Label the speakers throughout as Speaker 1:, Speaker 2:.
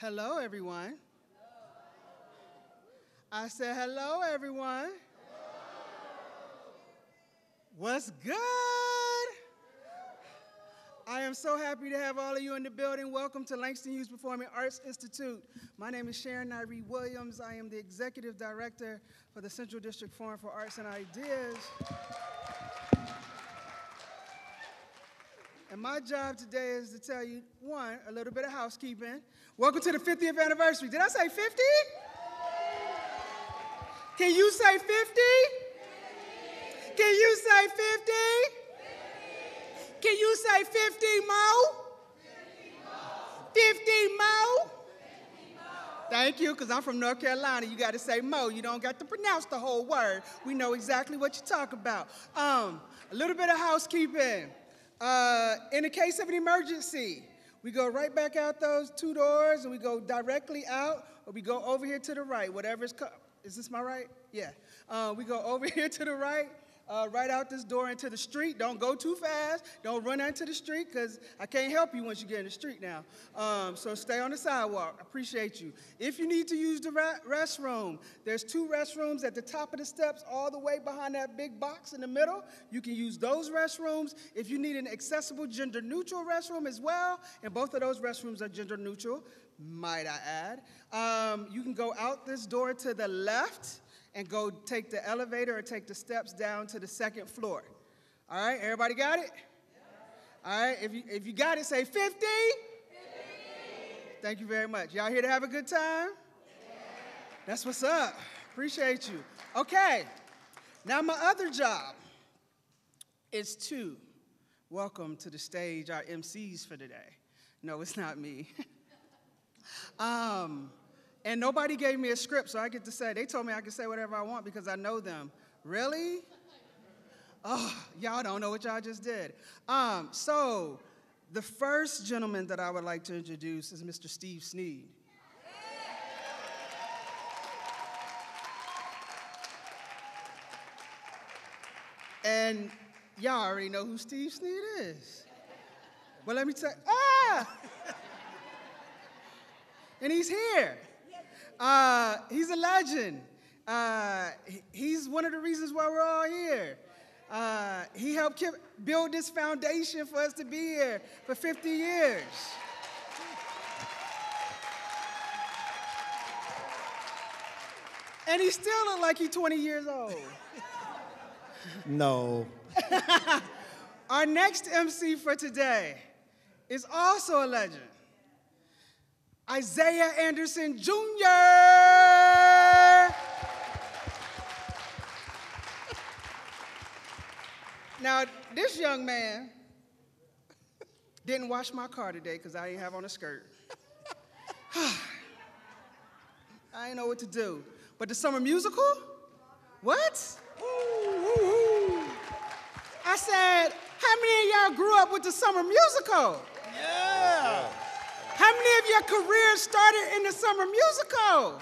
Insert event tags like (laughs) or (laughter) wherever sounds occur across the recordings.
Speaker 1: Hello, everyone. I said, hello, everyone. What's good? I am so happy to have all of you in the building. Welcome to Langston Hughes Performing Arts Institute. My name is Sharon Nyree Williams. I am the Executive Director for the Central District Forum for Arts and Ideas. And my job today is to tell you, one, a little bit of housekeeping. Welcome to the 50th anniversary. Did I say 50? Can you say 50? Can you say 50? Can you say 50 more? 50 more? Thank you, because I'm from North Carolina. You got to say mo. You don't got to pronounce the whole word. We know exactly what you talk about. Um, a little bit of housekeeping. Uh, in the case of an emergency, we go right back out those two doors and we go directly out, or we go over here to the right, whatever is. is this my right? Yeah. Uh, we go over (laughs) here to the right uh, right out this door into the street. Don't go too fast. Don't run into the street because I can't help you once you get in the street now. Um, so stay on the sidewalk. I appreciate you. If you need to use the restroom, there's two restrooms at the top of the steps all the way behind that big box in the middle. You can use those restrooms. If you need an accessible gender neutral restroom as well, and both of those restrooms are gender neutral, might I add, um, you can go out this door to the left and go take the elevator or take the steps down to the second floor. All right, everybody got it? All right, if you, if you got it, say 50. 50. Thank you very much. Y'all here to have a good time? That's what's up. Appreciate you. Okay, now my other job is to welcome to the stage our MCs for today. No, it's not me. (laughs) um, and nobody gave me a script, so I get to say, they told me I could say whatever I want because I know them. Really? Oh, y'all don't know what y'all just did. Um, so, the first gentleman that I would like to introduce is Mr. Steve Sneed. And y'all already know who Steve Sneed is. Well, let me tell ah! and he's here. Uh, he's a legend. Uh, he's one of the reasons why we're all here. Uh, he helped build this foundation for us to be here for 50 years. And he still look like he's 20 years old.
Speaker 2: No. (laughs)
Speaker 1: Our next MC for today is also a legend. Isiah Anderson Jr. now, this young man didn't wash my car today because I didn't have on a skirt. (sighs) I didn't know what to do. But the summer musical? What? I said, how many of y'all grew up with the summer musical?
Speaker 2: Yeah.
Speaker 1: How many of your careers started in the summer musical?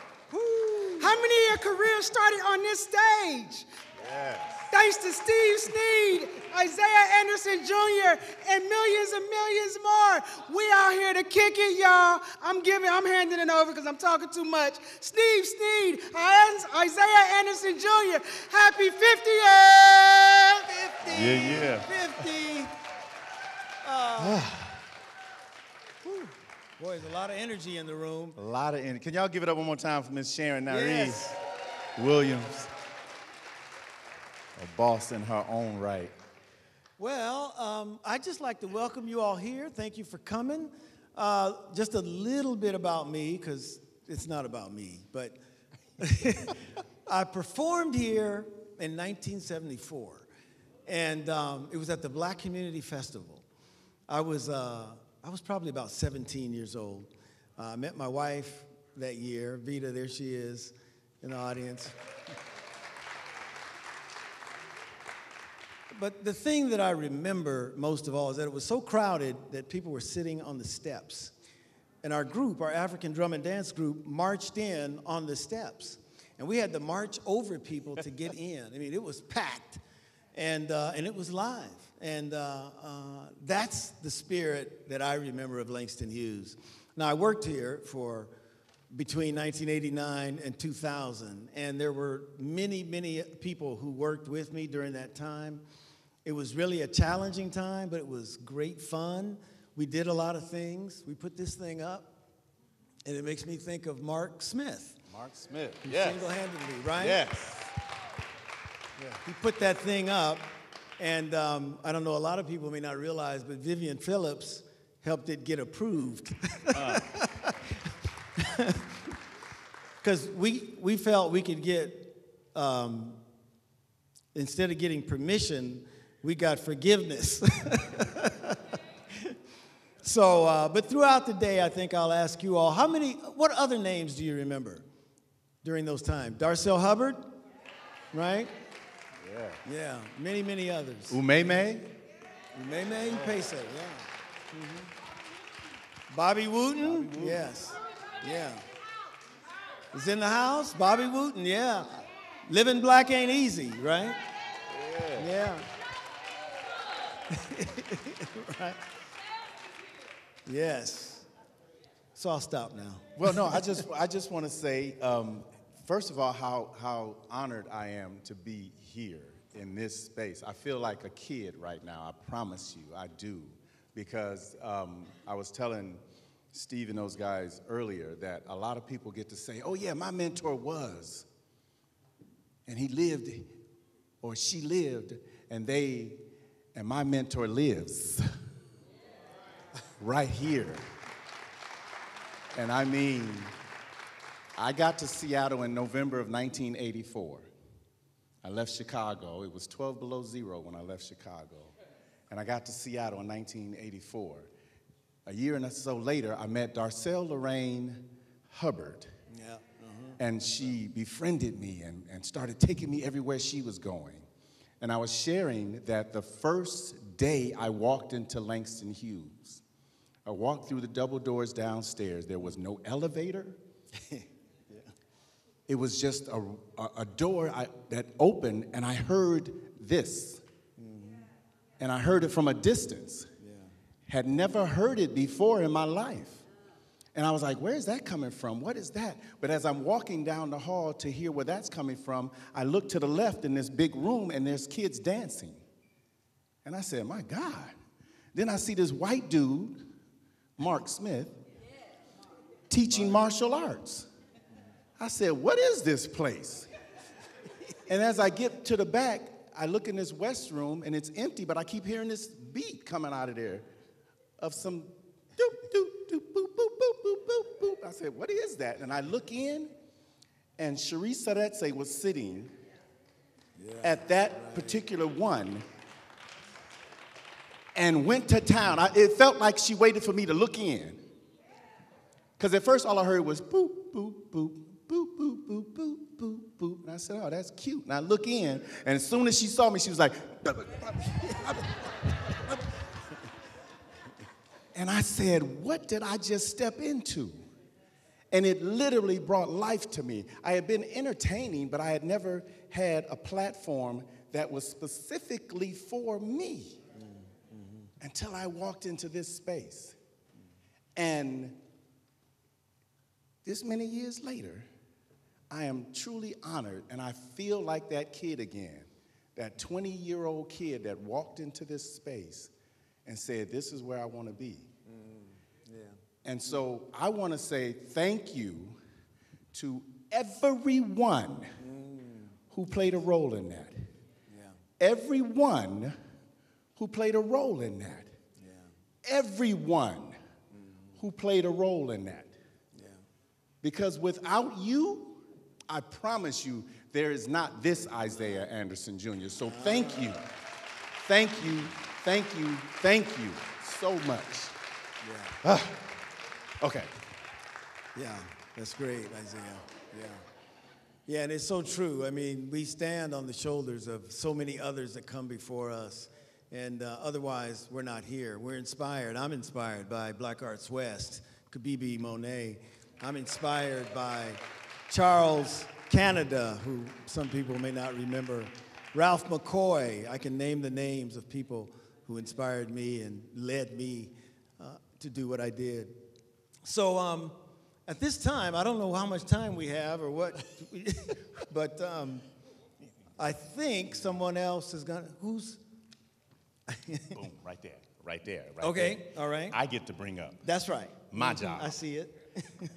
Speaker 1: How many of your careers started on this stage?
Speaker 2: Yes.
Speaker 1: Thanks to Steve Sneed, Isiah Anderson Jr., and millions and millions more. We out here to kick it, y'all. I'm giving, I'm handing it over because I'm talking too much. Steve Sneed, Isiah Anderson Jr., happy 50th!
Speaker 2: 50! Yeah, yeah.
Speaker 1: 50. (sighs)
Speaker 2: Uh,
Speaker 3: Boy, there's a lot of energy in the room.
Speaker 2: A lot of energy. Can y'all give it up one more time for Miss Sharon Nyree
Speaker 3: yes.
Speaker 2: Williams? A boss in her own right.
Speaker 3: Well, um, I'd just like to welcome you all here. Thank you for coming. Uh, just a little bit about me, because it's not about me, but (laughs) I performed here in 1974, and um, it was at the Black Community Festival. I was uh, I was probably about 17 years old. Uh, I met my wife that year. Vita, there she is in the audience. but the thing that I remember most of all is that it was so crowded that people were sitting on the steps. And our group, our African drum and dance group, marched in on the steps. And we had to march over people to get in. I mean, it was packed. And, uh, and it was live. And uh, uh, that's the spirit that I remember of Langston Hughes. Now, I worked here for between 1989 and 2000, and there were many, many people who worked with me during that time. It was really a challenging time, but it was great fun. We did a lot of things. We put this thing up, and it makes me think of Mark Smith.
Speaker 2: Mark Smith. Yes.
Speaker 3: Single-handedly, right?
Speaker 2: Yes.
Speaker 3: Yeah. He put that thing up, and um, I don't know, a lot of people may not realize, but Vivian Phillips helped it get approved. (laughs) Because we, we felt we could get, um, instead of getting permission, we got forgiveness. (laughs) so, uh, but throughout the day, I think I'll ask you all how many, what other names do you remember during those times? Darcel Hubbard, right?
Speaker 2: Yeah.
Speaker 3: Yeah, many, many others.
Speaker 2: Umeme.
Speaker 3: Umeme Pesa, yeah. Mhm. Bobby Wooten, yes, yeah. Is in the house, Bobby Wooten, yeah. Living black ain't easy, right? Yeah. (laughs) right. Yes. So I'll stop now.
Speaker 2: Well, no, I just I just want to say, um, first of all, how how honored I am to be here in this space. I feel like a kid right now. I promise you, I do, because um, I was telling Steve and those guys earlier that a lot of people get to say, "Oh yeah, my mentor was," and he lived, or she lived, and they, and my mentor lives (laughs) right here. And I mean, I got to Seattle in November of 1984. I left Chicago. It was 12 below zero when I left Chicago. And I got to Seattle in 1984. A year and a so later, I met Darcel Lorraine Hubbard.
Speaker 3: Yeah. Uh-huh.
Speaker 2: And she befriended me and, and started taking me everywhere she was going. And I was sharing that the first day I walked into Langston Hughes, I walked through the double doors downstairs. There was no elevator. (laughs) It was just a, a, door I, that opened, and I heard this. And I heard it from a distance. Had never heard it before in my life. And I was like, where's that coming from? What is that? But as I'm walking down the hall to hear where that's coming from, I look to the left in this big room, and there's kids dancing. And I said, my God. Then I see this white dude, Mark Smith, teaching martial arts. I said, What is this place? and as I get to the back, I look in this west room and it's empty, but I keep hearing this beat coming out of there of some doop, doop, doop, boop, boop, boop, boop, boop, boop. I said, What is that? And I look in, and Sharice Saretse was sitting at that particular one and went to town. I, it felt like she waited for me to look in. Because at first all I heard was boop, boop, boop, boop, boop, boop, boop, boop, boop. And I said, oh, that's cute. And I look in, and as soon as she saw me, she was like, and I said, what did I just step into? And it literally brought life to me. I had been entertaining, but I had never had a platform that was specifically for me until I walked into this space. And this many years later, I am truly honored and I feel like that kid again, that 20 year old kid that walked into this space and said, This is where I want to be.
Speaker 3: Mm, yeah.
Speaker 2: And so I want to say thank you to everyone mm. who played a role in that.
Speaker 3: Yeah.
Speaker 2: Everyone who played a role in that.
Speaker 3: Yeah.
Speaker 2: Everyone mm. who played a role in that.
Speaker 3: Yeah.
Speaker 2: Because without you, I promise you, there is not this Isiah Anderson Jr. So thank you, thank you, thank you, thank you so much.
Speaker 3: Yeah.
Speaker 2: Okay.
Speaker 3: Yeah, that's great, Isiah. Yeah. Yeah, and it's so true. I mean, we stand on the shoulders of so many others that come before us, and uh, otherwise, we're not here. We're inspired. I'm inspired by Black Arts West, Kibibi Monie. I'm inspired by Charles Canada, who some people may not remember. Ralph McCoy. I can name the names of people who inspired me and led me uh, to do what I did. So um, at this time, I don't know how much time we have or what, (laughs) but um, I think someone else is gonna. Who's? (laughs)
Speaker 4: Boom, right there, right there, right
Speaker 3: Okay,
Speaker 4: there.
Speaker 3: all right.
Speaker 4: I get to bring up.
Speaker 3: That's right.
Speaker 4: My job.
Speaker 3: I see it. (laughs)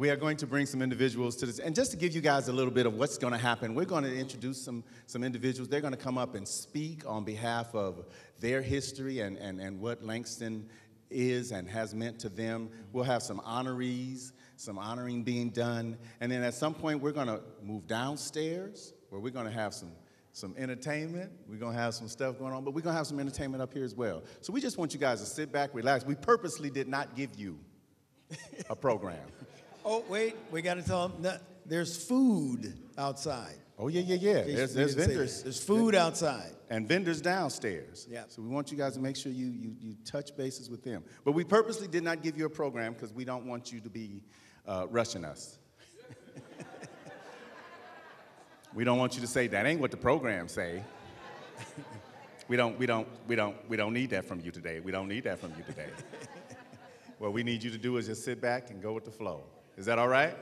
Speaker 2: We are going to bring some individuals to this. And just to give you guys a little bit of what's going to happen, we're going to introduce some, some individuals. They're going to come up and speak on behalf of their history and, and, and what Langston is and has meant to them. We'll have some honorees, some honoring being done. And then at some point, we're going to move downstairs where we're going to have some, some entertainment. We're going to have some stuff going on, but we're going to have some entertainment up here as well. So we just want you guys to sit back, relax. We purposely did not give you a program. (laughs)
Speaker 3: Oh, wait, we got to tell them that there's food outside.
Speaker 2: Oh, yeah, yeah, yeah. There's, there's vendors.
Speaker 3: There's food outside.
Speaker 2: And vendors downstairs.
Speaker 3: Yeah.
Speaker 2: So we want you guys to make sure you, you, you touch bases with them. But we purposely did not give you a program because we don't want you to be uh, rushing us. (laughs) we don't want you to say, that ain't what the program say. we, don't, we, don't, we, don't, we don't need that from you today. We don't need that from you today. (laughs) what we need you to do is just sit back and go with the flow. Is that all right?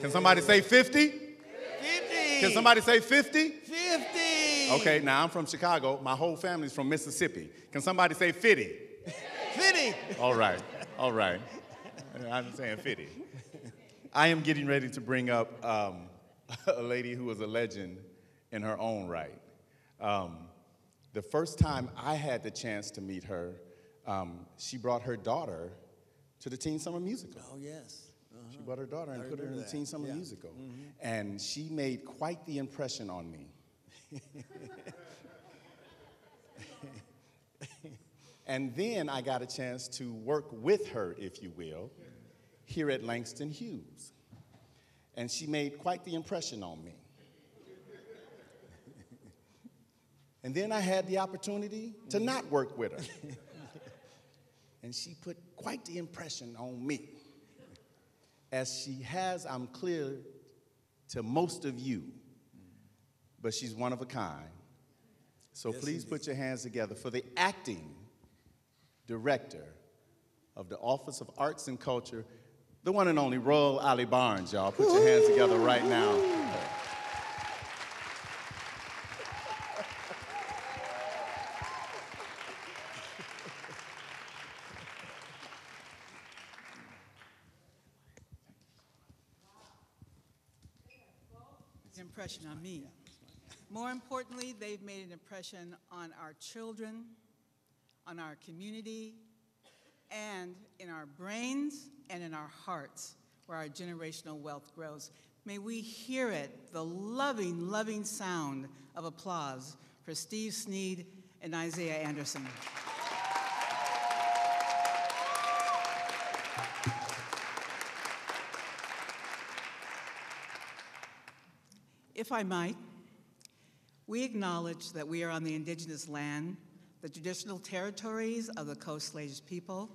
Speaker 2: Can somebody say 50?
Speaker 3: 50.
Speaker 2: Can somebody say 50?
Speaker 3: 50.
Speaker 2: Okay, now I'm from Chicago. My whole family's from Mississippi. Can somebody say 50?
Speaker 3: 50.
Speaker 2: All right, all right. I'm saying 50. I am getting ready to bring up um, (laughs) a lady who was a legend in her own right. Um, the first time I had the chance to meet her, um, she brought her daughter to the Teen Summer Musical.
Speaker 3: Oh, yes.
Speaker 2: Brought her daughter and put her in
Speaker 3: that.
Speaker 2: Teen Summer
Speaker 3: Yeah.
Speaker 2: Musical. Mm-hmm. And she made quite the impression on me. (laughs) and then I got a chance to work with her, if you will, here at Langston Hughes. And she made quite the impression on me. (laughs) and then I had the opportunity to mm-hmm. not work with her. (laughs) and she put quite the impression on me as she has, I'm clear to most of you, but she's one of a kind. So
Speaker 3: Yes,
Speaker 2: please put your hands together for the acting director of the Office of Arts and Culture, the one and only Royal Alley Barnes, y'all. Put your hands together right now.
Speaker 5: impression on me. More importantly, they've made an impression on our children, on our community, and in our brains and in our hearts, where our generational wealth grows. May we hear it, the loving, loving sound of applause for Steve Sneed and Isiah Anderson. If I might, we acknowledge that we are on the indigenous land, the traditional territories of the Coast Salish people.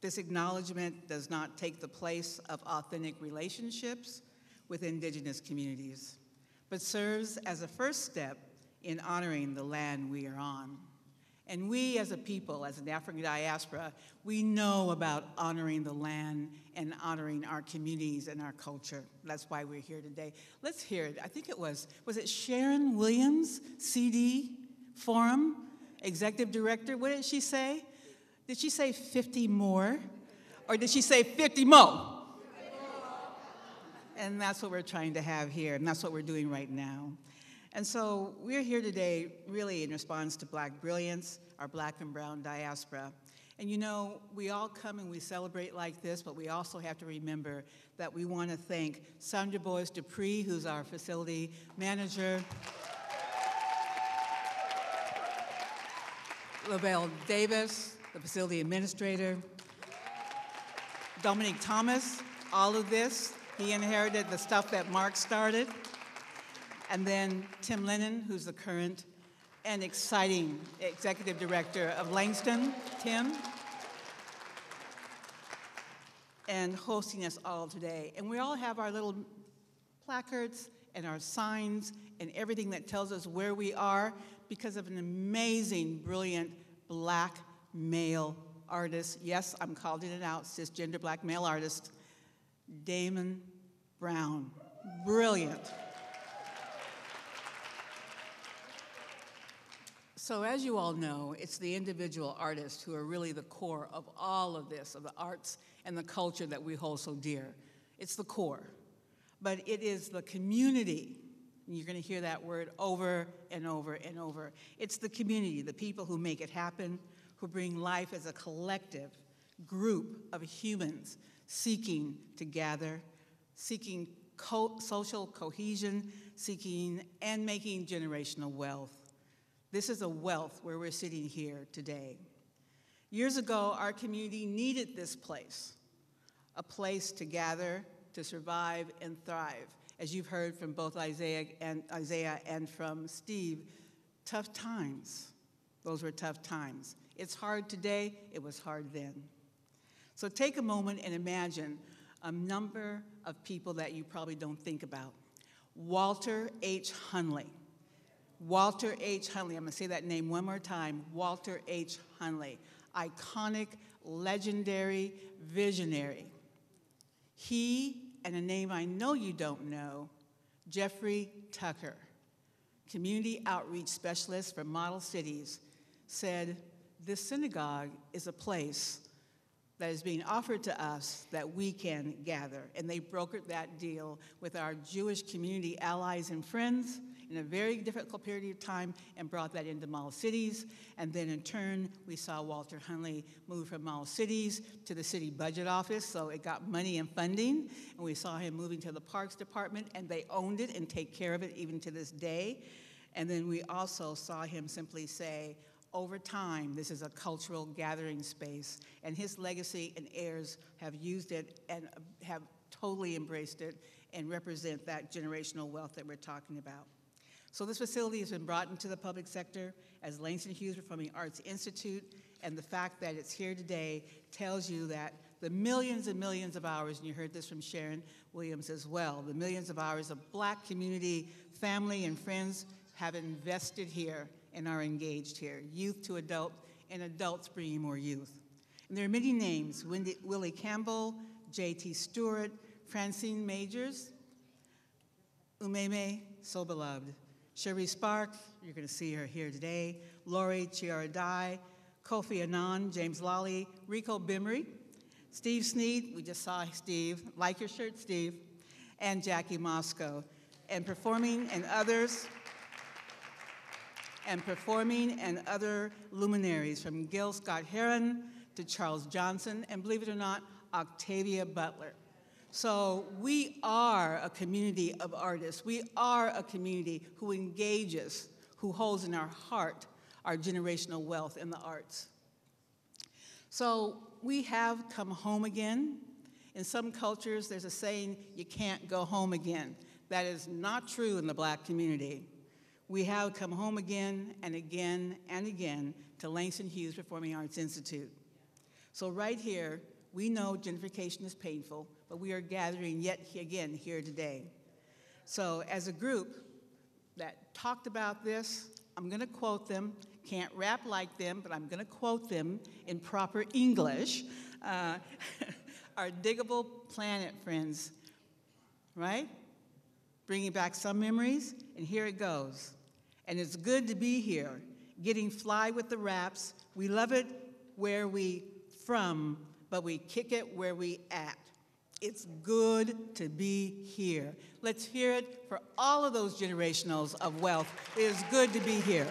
Speaker 5: This acknowledgement does not take the place of authentic relationships with indigenous communities, but serves as a first step in honoring the land we are on. And we as a people, as an African diaspora, we know about honoring the land and honoring our communities and our culture. That's why we're here today. Let's hear it. I think it was, was it Sharon Williams, CD Forum, Executive Director? What did she say? Did she say 50 more? Or did she say 50 more? And that's what we're trying to have here, and that's what we're doing right now. And so we're here today really in response to Black Brilliance, our black and brown diaspora. And you know, we all come and we celebrate like this, but we also have to remember that we want to thank Sandra Boyce Dupree, who's our facility manager, Lavelle Davis, the facility administrator, Dominique Thomas, all of this. He inherited the stuff that Mark started. And then Tim Lennon, who's the current and exciting executive director of Langston, Tim, and hosting us all today. And we all have our little placards and our signs and everything that tells us where we are because of an amazing, brilliant black male artist, yes, I'm calling it out, cisgender black male artist, Damon Brown. Brilliant. So, as you all know, it's the individual artists who are really the core of all of this, of the arts and the culture that we hold so dear. It's the core. But it is the community, and you're going to hear that word over and over and over. It's the community, the people who make it happen, who bring life as a collective group of humans seeking to gather, seeking co- social cohesion, seeking and making generational wealth. This is a wealth where we're sitting here today. Years ago, our community needed this place, a place to gather, to survive, and thrive. As you've heard from both Isiah and, Isiah and from Steve, tough times. Those were tough times. It's hard today, it was hard then. So take a moment and imagine a number of people that you probably don't think about. Walter H. Hundley. Walter H. Hundley, I'm gonna say that name one more time Walter H. Hundley, iconic, legendary, visionary. He, and a name I know you don't know, Jeffrey Tucker, community outreach specialist for Model Cities, said, This synagogue is a place that is being offered to us that we can gather. And they brokered that deal with our Jewish community allies and friends in a very difficult period of time and brought that into Model Cities. And then in turn, we saw Walter Hundley move from Model Cities to the city budget office, so it got money and funding. And we saw him moving to the Parks Department, and they owned it and take care of it even to this day. And then we also saw him simply say, over time, this is a cultural gathering space, and his legacy and heirs have used it and have totally embraced it and represent that generational wealth that we're talking about. So this facility has been brought into the public sector as Langston Hughes Performing Arts Institute, and the fact that it's here today tells you that the millions and millions of hours, and you heard this from Sharon Williams as well, the millions of hours of black community, family, and friends have invested here and are engaged here, youth to adult, and adults bringing more youth. And there are many names, Wendy, Willie Campbell, J.T. Stewart, Francine Majors, Umeme, so beloved, Cherie Spark, you're gonna see her here today, Laurie Chiaradai, Kofi Annan, James Lally, Rico Bimri, Steve Sneed, we just saw Steve, like your shirt, Steve, and Jackie Moscow. And performing and others, and performing and other luminaries from Gil Scott Heron to Charles Johnson, and believe it or not, Octavia Butler. So we are a community of artists. We are a community who engages, who holds in our heart our generational wealth in the arts. So we have come home again. In some cultures, there's a saying, you can't go home again. That is not true in the black community we have come home again and again and again to Langston Hughes Performing Arts Institute. So, right here, we know gentrification is painful, but we are gathering yet again here today. So, as a group that talked about this, I'm going to quote them. Can't rap like them, but I'm going to quote them in proper English. Uh, (laughs) our Digable Planet friends, right? Bringing back some memories, and here it goes and it's good to be here, getting fly with the raps. We love it where we from, but we kick it where we at. It's good to be here. Let's hear it for all of those generationals of wealth. It is good to be here.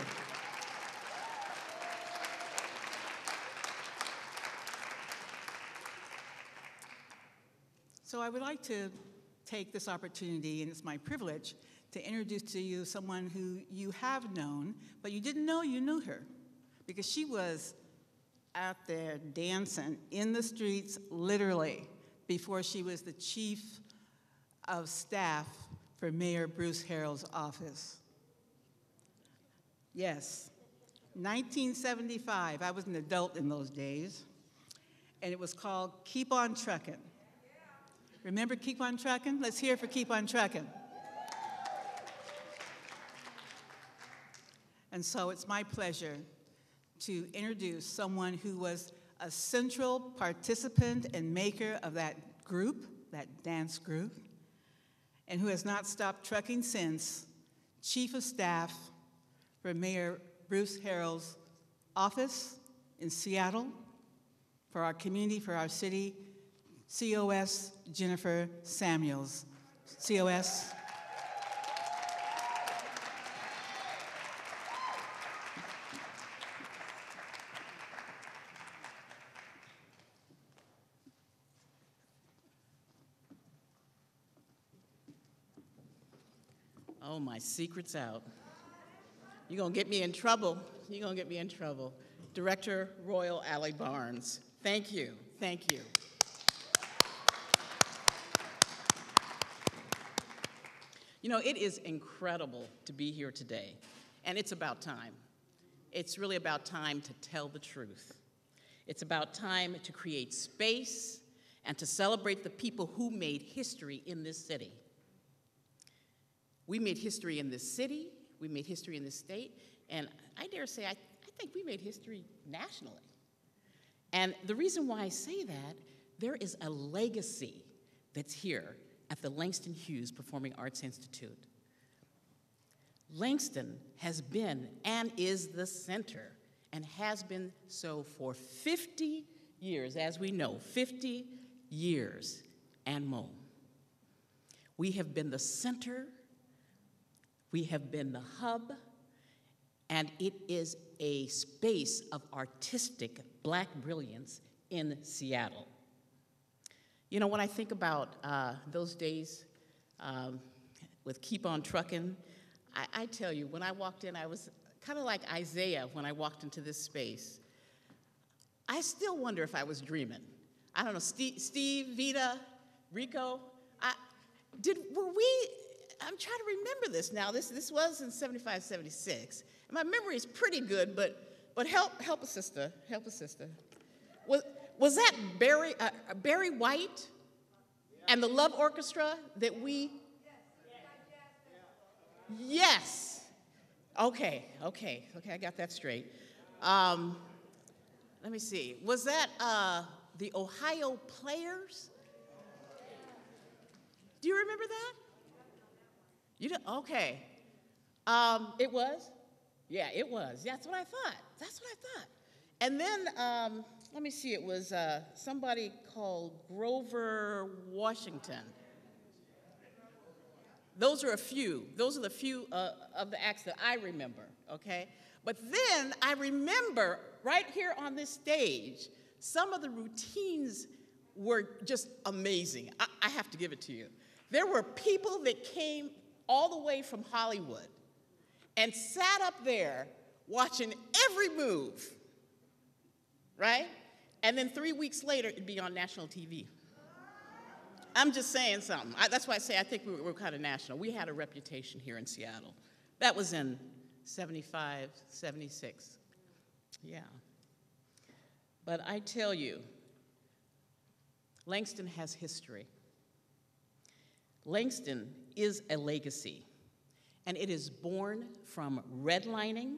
Speaker 5: So I would like to take this opportunity, and it's my privilege, to introduce to you someone who you have known, but you didn't know you knew her because she was out there dancing in the streets, literally, before she was the chief of staff for Mayor Bruce Harrell's office. Yes, 1975, I was an adult in those days, and it was called Keep On Truckin'. Remember Keep On Truckin'? Let's hear for Keep On Truckin'. And so it's my pleasure to introduce someone who was
Speaker 1: a central participant and maker of that group, that dance group, and who has not stopped trucking since, Chief of Staff for Mayor Bruce Harrell's office in Seattle, for our community, for our city, COS Jennifer Samuels. COS.
Speaker 6: Oh, my secret's out. You're going to get me in trouble. You're going to get me in trouble. Director Royal Alley Barnes, thank you. Thank you. You know, it is incredible to be here today, and it's about time. It's really about time to tell the truth. It's about time to create space and to celebrate the people who made history in this city. We made history in this city, we made history in this state, and I dare say, I, I think we made history nationally. And the reason why I say that, there is a legacy that's here at the Langston Hughes Performing Arts Institute. Langston has been and is the center and has been so for 50 years, as we know, 50 years and more. We have been the center we have been the hub, and it is a space of artistic black brilliance in Seattle. You know, when I think about uh, those days um, with Keep On Truckin', I, I tell you, when I walked in, I was kind of like Isiah when I walked into this space. I still wonder if I was dreaming. I don't know, Steve, Steve Vita, Rico, I, did, were we I'm trying to remember this now. This, this was in 75, 76. And my memory is pretty good, but, but help, help a sister, help a sister. Was, was that Barry, uh, Barry White and the Love Orchestra that we? Yes. Okay, okay, okay, I got that straight. Um, let me see. Was that uh, the Ohio Players? Do you remember that? You don't, okay. Um, it was? Yeah, it was. That's what I thought. That's what I thought. And then, um, let me see, it was uh, somebody called Grover Washington. Those are a few. Those are the few uh, of the acts that I remember, okay? But then I remember right here on this stage, some of the routines were just amazing. I, I have to give it to you. There were people that came all the way from Hollywood and sat up there watching every move, right? And then three weeks later, it'd be on national TV. I'm just saying something. I, that's why I say I think we were, we were kind of national. We had a reputation here in Seattle. That was in 75, 76. Yeah. But I tell you, Langston has history. Langston is a legacy, and it is born from redlining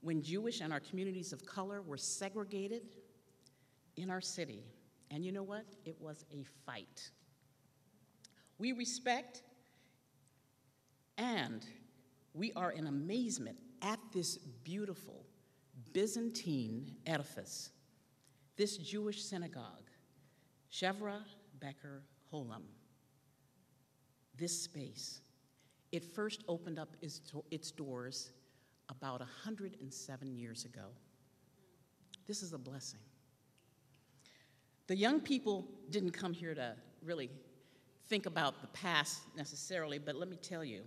Speaker 6: when Jewish and our communities of color were segregated in our city. And you know what? It was a fight. We respect and we are in amazement at this beautiful Byzantine edifice, this Jewish synagogue, Chevra Bikur Cholim this space. It first opened up its, doors about 107 years ago. This is a blessing. The young people didn't come here to really think about the past necessarily, but let me tell you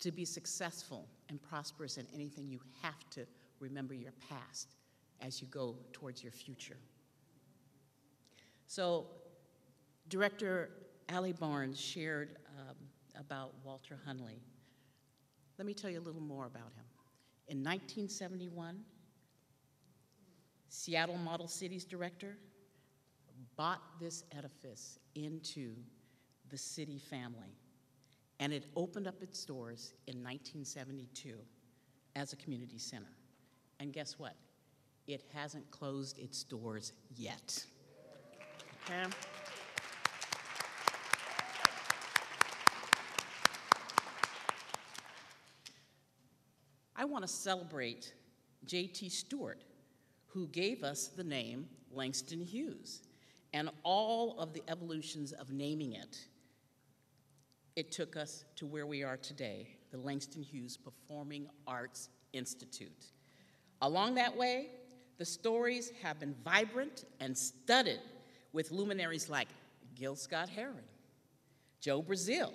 Speaker 6: to be successful and prosperous in anything, you have to remember your past as you go towards your future. So, Director Alley Barnes shared about Walter Hundley. Let me tell you a little more about him. In 1971, Seattle Model Cities director bought this edifice into the city family, and it opened up its doors in 1972 as a community center. And guess what? it hasn't closed its doors yet. Okay? I want to celebrate J.T. Stewart, who gave us the name Langston Hughes and all of the evolutions of naming it. It took us to where we are today, the Langston Hughes Performing Arts Institute. Along that way, the stories have been vibrant and studded with luminaries like Gil Scott Heron, Joe Brazil,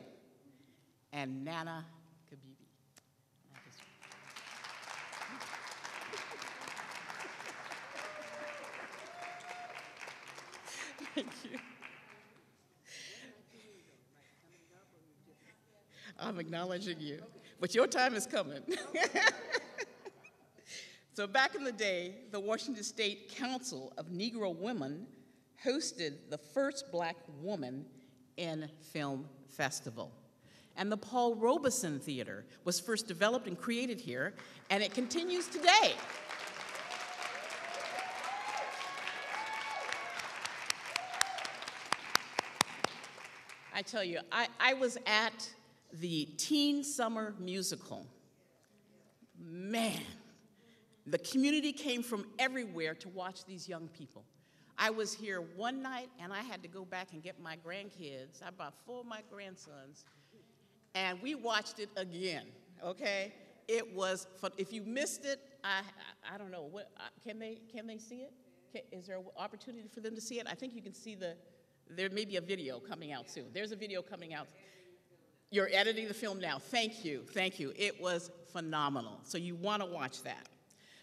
Speaker 6: and Nana Kibibi. Thank you. I'm acknowledging you, but your time is coming. (laughs) so, back in the day, the Washington State Council of Negro Women hosted the first black woman in film festival. And the Paul Robeson Theater was first developed and created here, and it continues today. Tell you, I, I was at the Teen Summer Musical. Man, the community came from everywhere to watch these young people. I was here one night and I had to go back and get my grandkids. I brought four of my grandsons, and we watched it again, okay? It was fun. If you missed it, I, I, don't know. What, can, they, can they see it? Is there an opportunity for them to see it? I think you can see the, there may be a video coming out soon. There's a video coming out. You're editing the film now. Thank you. Thank you. It was phenomenal. So you want to watch that.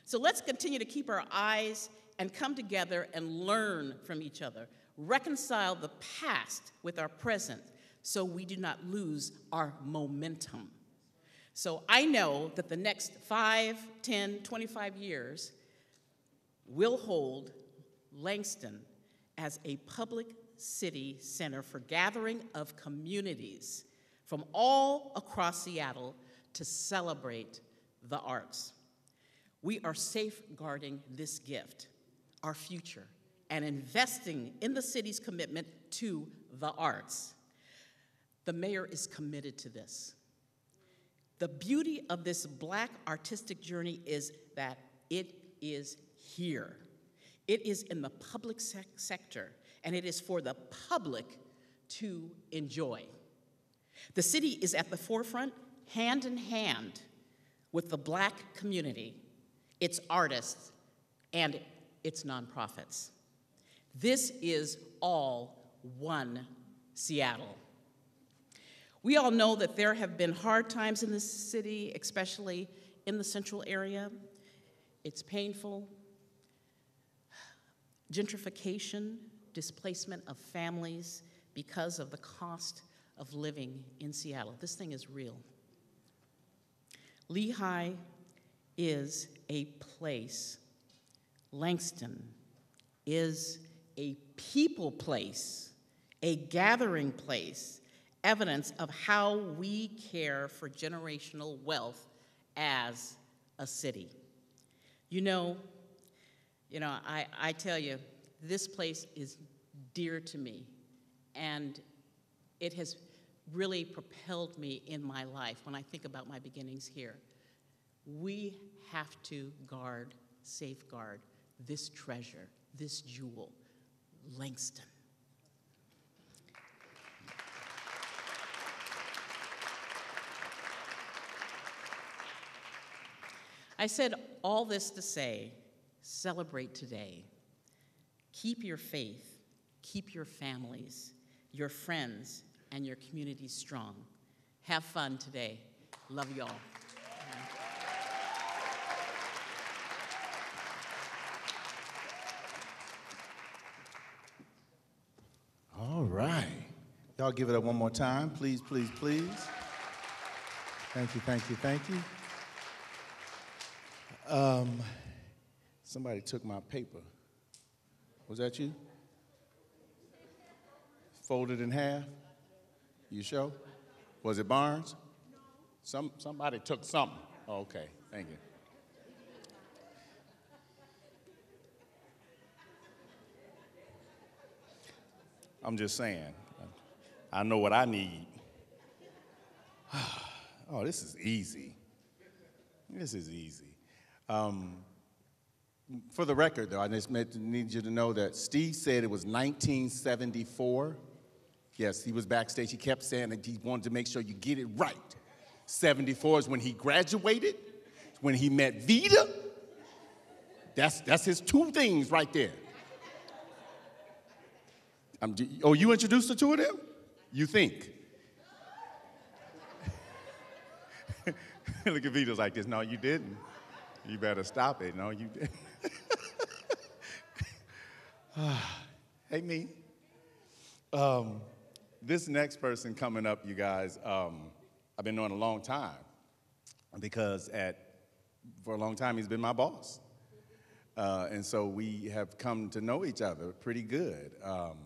Speaker 6: So let's continue to keep our eyes and come together and learn from each other. Reconcile the past with our present so we do not lose our momentum. So I know that the next 5, 10, 25 years will hold Langston as a public city center for gathering of communities from all across Seattle to celebrate the arts. We are safeguarding this gift, our future, and investing in the city's commitment to the arts. The mayor is committed to this. The beauty of this black artistic journey is that it is here. It is in the public sec sector, and it is for the public to enjoy. The city is at the forefront, hand in hand with the black community, its artists, and its nonprofits. This is all one Seattle. We all know that there have been hard times in this city, especially in the central area. It's painful. Gentrification, displacement of families because of the cost of living in Seattle. This thing is real. Lehigh is a place. Langston is a people place, a gathering place, evidence of how we care for generational wealth as a city. You know, you know, I, I tell you, this place is dear to me, and it has really propelled me in my life when I think about my beginnings here. We have to guard, safeguard this treasure, this jewel, Langston. I said all this to say celebrate today. Keep your faith, keep your families, your friends, and your communities strong. Have fun today. Love y'all.
Speaker 2: All right. Y'all give it up one more time, please, please, please. Thank you, thank you, thank you. Um, somebody took my paper. Was that you? Folded in half? You sure? Was it Barnes? Some, somebody took something. Oh, okay, thank you.
Speaker 7: I'm just saying. I know what I need. (sighs) oh, this is easy. This is easy. Um,
Speaker 2: for the record, though, I just need you to know that Steve said it was 1974. Yes, he was backstage. He kept saying that he wanted to make sure you get it right. 74 is when he graduated, when he met Vita. That's, that's his two things right there. Do- oh, you introduced the two of them? You think? (laughs)
Speaker 7: Look at Vito's like this. No, you didn't. You better stop it. No, you didn't. Hey, me. Um, this next person coming up, you guys, um, I've been knowing a long time because at for a long time he's been my boss, uh, and so we have come to know each other pretty good. Um,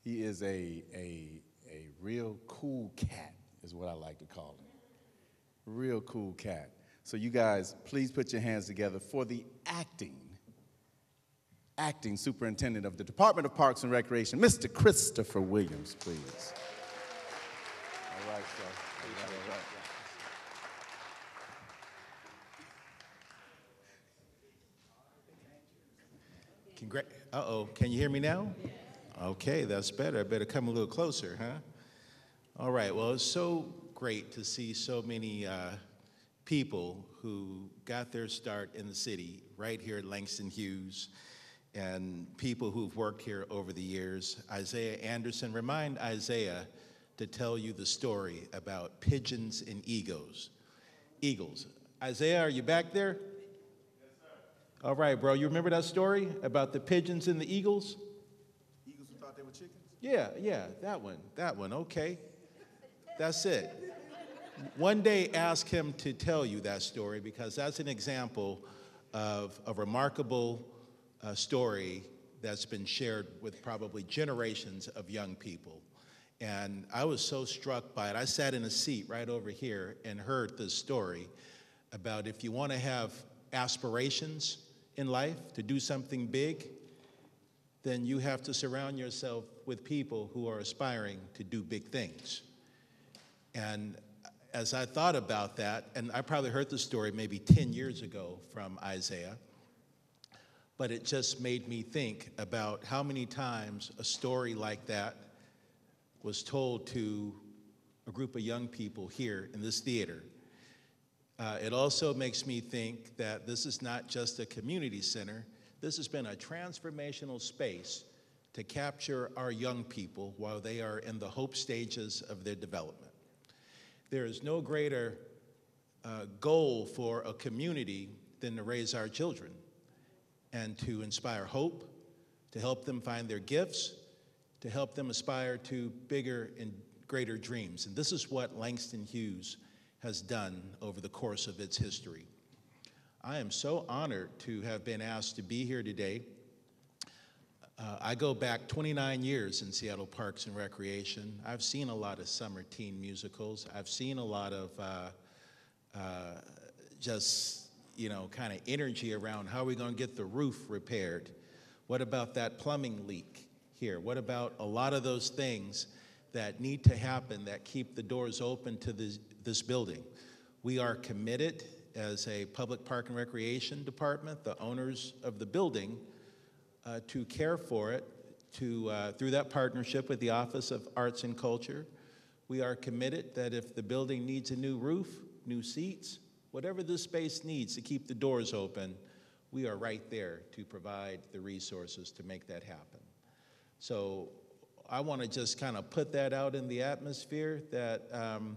Speaker 7: he is a a a real cool cat, is what I like to call him. Real cool cat. So you guys, please put your hands together for the acting, acting superintendent of the Department of Parks and Recreation, Mr. Christopher Williams, please. All right, sir.
Speaker 8: Congrat- Uh-oh, can you hear me now? Okay, that's better. I better come a little closer, huh? All right, well, it's so great to see so many uh, people who got their start in the city right here at Langston Hughes and people who've worked here over the years. Isiah Anderson, remind Isiah to tell you the story about pigeons and eagles. Eagles. Isiah, are you back there? All right, bro. You remember that story about the pigeons and the eagles?
Speaker 2: Eagles who thought they were chickens?
Speaker 8: Yeah, yeah, that one. That one. Okay. That's it. One day, ask him to tell you that story because that's an example of a remarkable uh, story that's been shared with probably generations of young people. And I was so struck by it. I sat in a seat right over here and heard this story about if you want to have aspirations in life, to do something big, then you have to surround yourself with people who are aspiring to do big things. And as I thought about that, and I probably heard the story maybe 10 years ago from Isiah, but it just made me think about how many times a story like that was told to a group of young people here in this theater. Uh, it also makes me think that this is not just a community center, this has been a transformational space to capture our young people while they are in the hope stages of their development. There is no greater uh, goal for a community than to raise our children and to inspire hope, to help them find their gifts, to help them aspire to bigger and greater dreams. And this is what Langston Hughes has done over the course of its history. I am so honored to have been asked to be here today. Uh, I go back 29 years in Seattle Parks and Recreation. I've seen a lot of summer teen musicals. I've seen a lot of uh, uh, just, you know, kind of energy around how are we going to get the roof repaired? What about that plumbing leak here? What about a lot of those things that need to happen that keep the doors open to this, this building? We are committed as a public park and recreation department, the owners of the building, uh, to care for it to, uh, through that partnership with the Office of Arts and Culture. We are committed that if the building needs a new roof, new seats, whatever this space needs to keep the doors open, we are right there to provide the resources to make that happen. So I want to just kind of put that out in the atmosphere that um,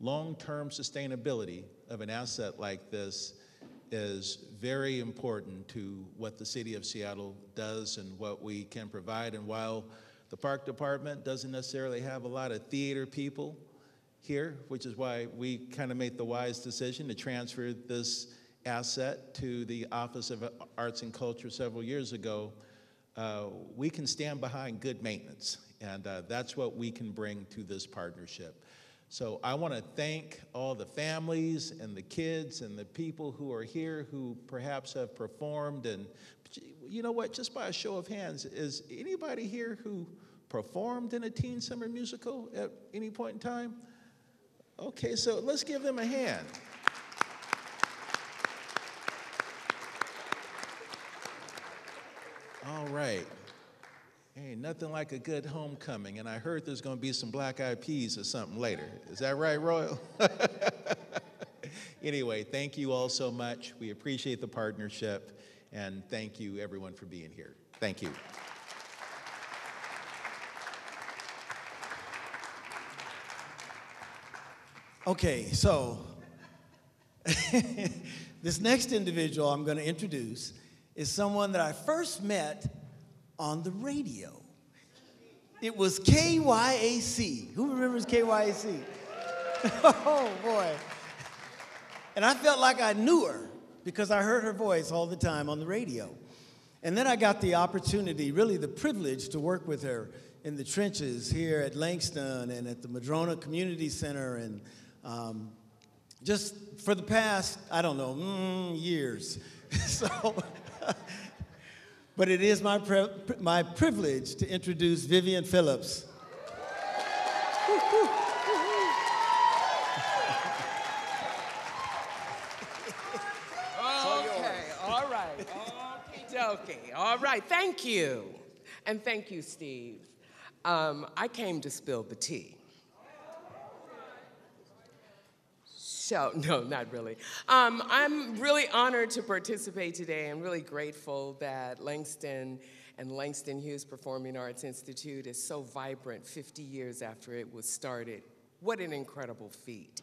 Speaker 8: long term sustainability of an asset like this is very important to what the city of Seattle does and what we can provide. And while the park department doesn't necessarily have a lot of theater people here, which is why we kind of made the wise decision to transfer this asset to the Office of Arts and Culture several years ago, uh, we can stand behind good maintenance. And uh, that's what we can bring to this partnership. So I want to thank all the families and the kids and the people who are here who perhaps have performed. And you know what? Just by a show of hands, is anybody here who performed in a teen summer musical at any point in time? Okay, so let's give them a hand. All right. Ain't nothing like a good homecoming, and I heard there's going to be some black eyed peas or something later. Is that right, Royal? (laughs) anyway, thank you all so much. We appreciate the partnership, and thank you everyone for being here. Thank you.
Speaker 3: Okay, so (laughs) this next individual I'm going to introduce is someone that I first met on the radio. It was KYAC. Who remembers KYAC? (laughs) oh, boy. And I felt like I knew her because I heard her voice all the time on the radio. And then I got the opportunity, really the privilege, to work with her in the trenches here at Langston and at the Madrona Community Center and um, just for the past, I don't know, mm, years. (laughs) so, (laughs) but it is my, pri- my privilege to introduce Vivian Phillips. (laughs)
Speaker 9: Okay, all right. Okay, okay. All right, thank you. And thank you, Steve. Um, I came to spill the tea. So, (laughs) no, not really. Um, I'm really honored to participate today and really grateful that Langston and Langston Hughes Performing Arts Institute is so vibrant 50 years after it was started. What an incredible feat.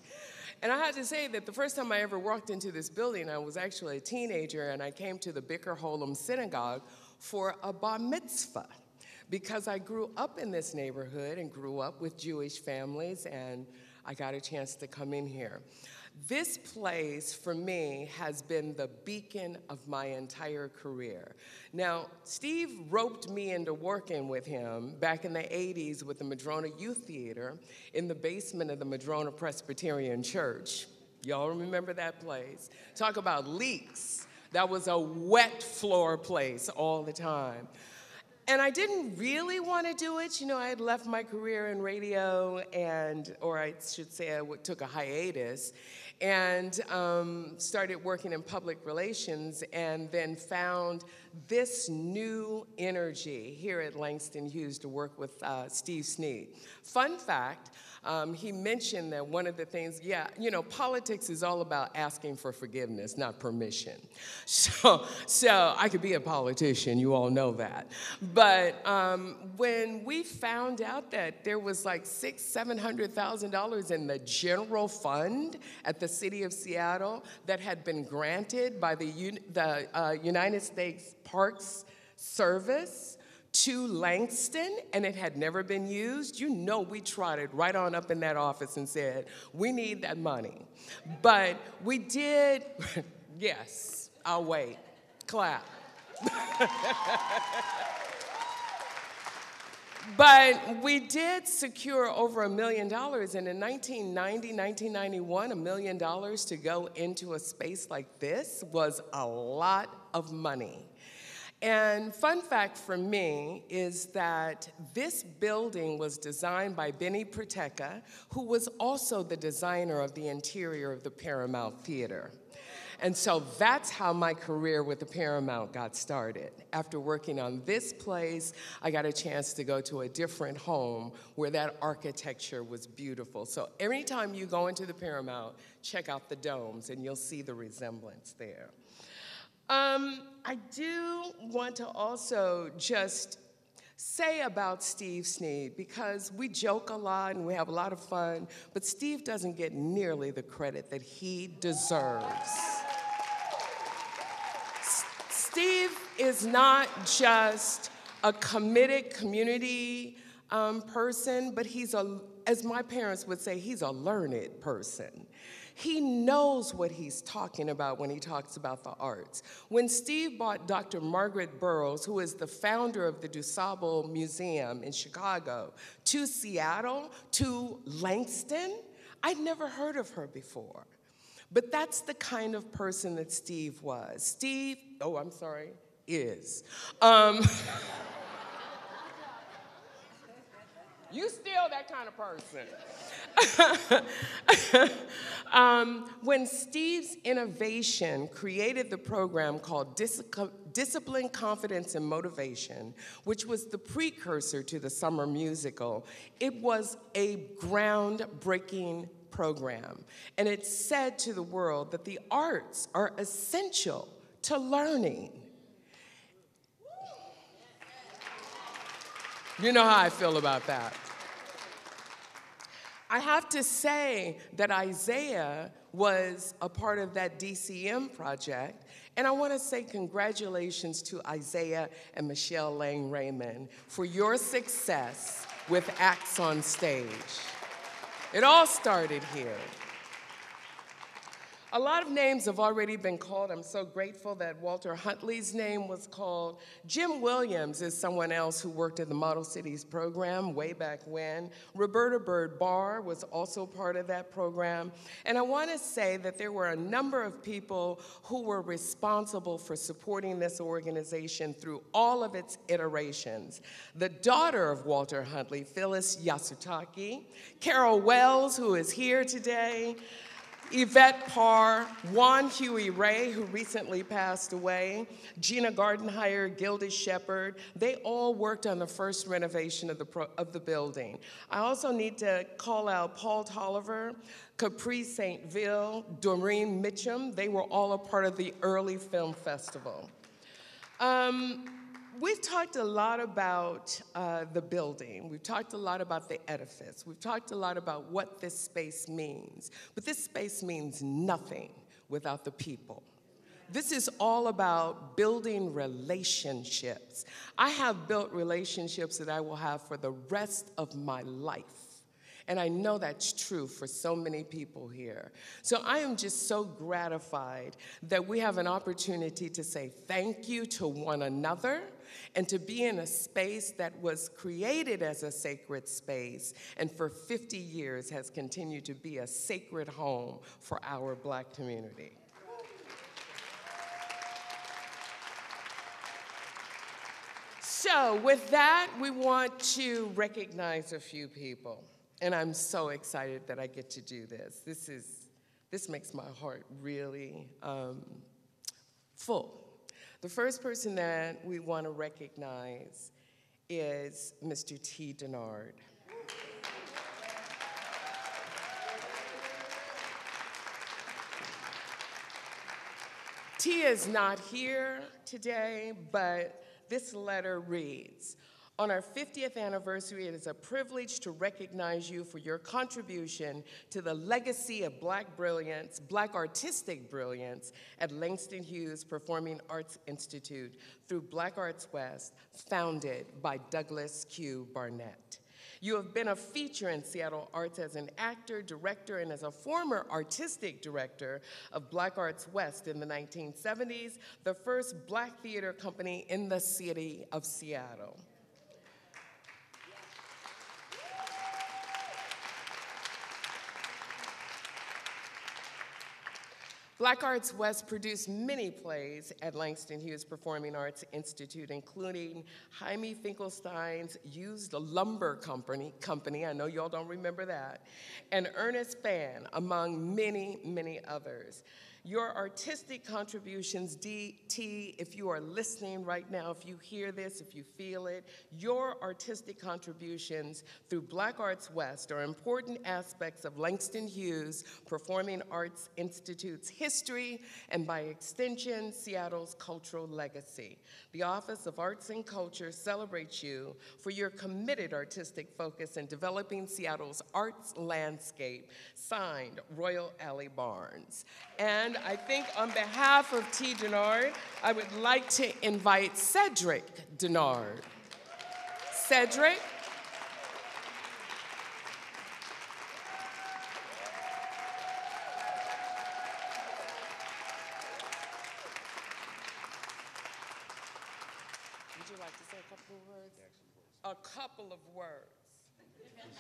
Speaker 9: And I have to say that the first time I ever walked into this building, I was actually a teenager and I came to the Bikur Cholim Synagogue for a bar mitzvah because I grew up in this neighborhood and grew up with Jewish families and I got a chance to come in here. This place, for me, has been the beacon of my entire career. Now, Steve roped me into working with him back in the 80s with the Madrona Youth Theater in the basement of the Madrona Presbyterian Church. Y'all remember that place? Talk about leaks. That was a wet floor place all the time. And I didn't really want to do it. You know, I had left my career in radio, and, or I should say, I took a hiatus and um, started working in public relations and then found this new energy here at Langston Hughes to work with uh, Steve Sneed. Fun fact, um, he mentioned that one of the things, yeah, you know, politics is all about asking for forgiveness, not permission. (laughs) So, so I could be a politician, you all know that. But um, when we found out that there was like six, seven hundred thousand dollars in the general fund at the city of Seattle that had been granted by the, the uh, United States Parks Service to Langston and it had never been used, you know we trotted right on up in that office and said, we need that money. But we did, (laughs) yes, I'll wait. Clap. (laughs) But we did secure over a million dollars, and in 1990, 1991, a million dollars to go into a space like this was a lot of money. And fun fact for me is that this building was designed by Benny Priteca, who was also the designer of the interior of the Paramount Theater. And so that's how my career with the Paramount got started. After working on this place, I got a chance to go to a different home where that architecture was beautiful. So anytime you go into the Paramount, check out the domes and you'll see the resemblance there. Um, I do want to also just say about Steve Sneed because we joke a lot and we have a lot of fun, but Steve doesn't get nearly the credit that he deserves. Steve is not just a committed community um, person, but he's a, as my parents would say, he's a learned person. He knows what he's talking about when he talks about the arts. When Steve bought Dr. Margaret Burroughs, who is the founder of the DuSable Museum in Chicago, to Seattle, to Langston, I'd never heard of her before. But that's the kind of person that Steve was. Steve, oh, I'm sorry, is. Um, (laughs) You still that kind of person. (laughs) um, when Steve's Innovation created the program called Dis- Discipline, Confidence, and Motivation, which was the precursor to the summer musical, it was a groundbreaking program. And it said to the world that the arts are essential to learning. You know how I feel about that. I have to say that Isiah was a part of that DCM project, and I want to say congratulations to Isiah and Michelle Lang Raymond for your success with Acts on Stage. It all started here. A lot of names have already been called. I'm so grateful that Walter Hundley's name was called. Jim Williams is someone else who worked in the Model Cities program way back when. Roberta Byrd Barr was also part of that program. And I want to say that there were a number of people who were responsible for supporting this organization through all of its iterations. The daughter of Walter Hundley, Phyllis Yasutaki, Carol Wells, who is here today, Yvette Parr, Juan Huey Ray, who recently passed away, Gina Gardenhire, Gilda Shepherd, they all worked on the first renovation of the, pro- of the building. I also need to call out Paul Tolliver, Capri St. Ville, Doreen Mitchum, they were all a part of the early film festival. Um, We've talked a lot about uh, the building. We've talked a lot about the edifice. We've talked a lot about what this space means. But this space means nothing without the people. This is all about building relationships. I have built relationships that I will have for the rest of my life. And I know that's true for so many people here. So I am just so gratified that we have an opportunity to say thank you to one another and to be in a space that was created as a sacred space and for 50 years has continued to be a sacred home for our black community. So, with that, we want to recognize a few people. And I'm so excited that I get to do this. This is this makes my heart really um, full. The first person that we want to recognize is Mr. Tee Denard. Tee is not here today, but this letter reads on our 50th anniversary, it is a privilege to recognize you for your contribution to the legacy of Black brilliance, Black artistic brilliance at Langston Hughes Performing Arts Institute through Black Arts West, founded by Douglas Q. Barnett. You have been a feature in Seattle Arts as an actor, director, and as a former artistic director of Black Arts West in the 1970s, the first black theater company in the city of Seattle. Black Arts West produced many plays at Langston Hughes Performing Arts Institute, including Jaime Finkelstein's Used Lumber Company, company, I know y'all don't remember that, and Ernest Fan, among many, many others. Your artistic contributions, DT, if you are listening right now, if you hear this, if you feel it, your artistic contributions through Black Arts West are important aspects of Langston Hughes Performing Arts Institute's history and, by extension, Seattle's cultural legacy. The Office of Arts and Culture celebrates you for your committed artistic focus in developing Seattle's arts landscape. Signed, Royal Alley Barnes. And I think on behalf of Tee Denard, I would like to invite Cedric Denard. Cedric. Would you like to say a couple of words? A couple of words. (laughs)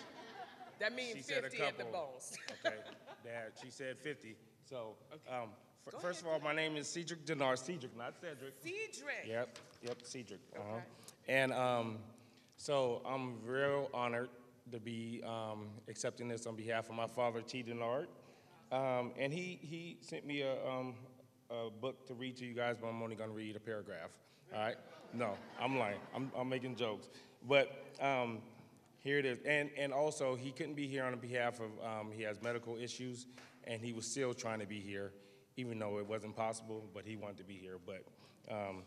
Speaker 9: That means
Speaker 10: said a
Speaker 9: 50 at the
Speaker 10: couple.
Speaker 9: most.
Speaker 10: Okay, Dad, she said 50. So, um, f- first of all, my name is Cedric Denard. Cedric, not Cedric.
Speaker 9: Cedric.
Speaker 10: Yep, yep, Cedric. Uh-huh. And um, so I'm real honored to be um, accepting this on behalf of my father, Tee Denard. Um, and he, he sent me a, um, a book to read to you guys, but I'm only going to read a paragraph. All right? No, I'm lying. I'm, I'm making jokes. But um, here it is. And, and also, he couldn't be here on behalf of, um, he has medical issues, and he was still trying to be here, even though it wasn't possible, but he wanted to be here. But um,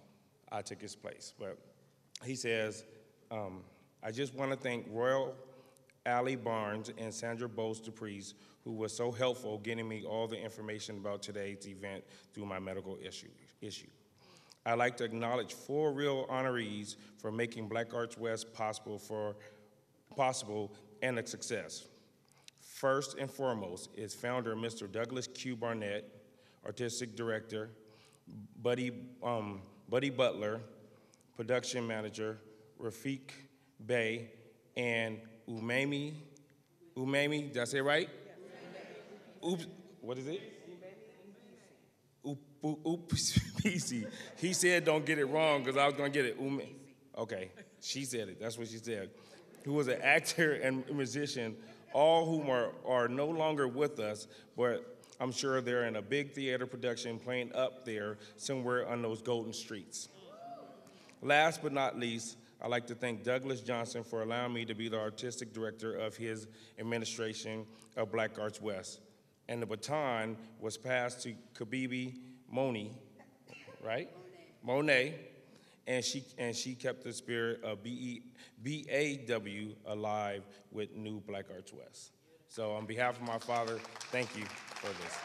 Speaker 10: I took his place. But he says, um, I just want to thank Royal Alley Barnes and Sandra Bowles Dupreez, who was so helpful getting me all the information about today's event through my medical issue. issue. I'd like to acknowledge four real honorees for making Black Arts West possible for possible and a success. First and foremost is founder Mr. Douglas Q. Barnett, artistic director, Buddy, um, Buddy Butler, production manager, Rafiq Bey, and Umami, Umami, did I say it right? Oops, what is it? Oop, oop, oops, (laughs) He said don't get it wrong because I was going to get it. Um, okay, she said it. That's what she said. Who was an actor and musician, all whom are, are no longer with us, but I'm sure they're in a big theater production playing up there somewhere on those golden streets. Last but not least, I'd like to thank Douglas Johnson for allowing me to be the artistic director of his administration of Black Arts West. And the baton was passed to Kibibi Monie, right? Monet, and she, and she kept the spirit of BE, BAW alive with New Black Arts West. So on behalf of my father, thank you for this.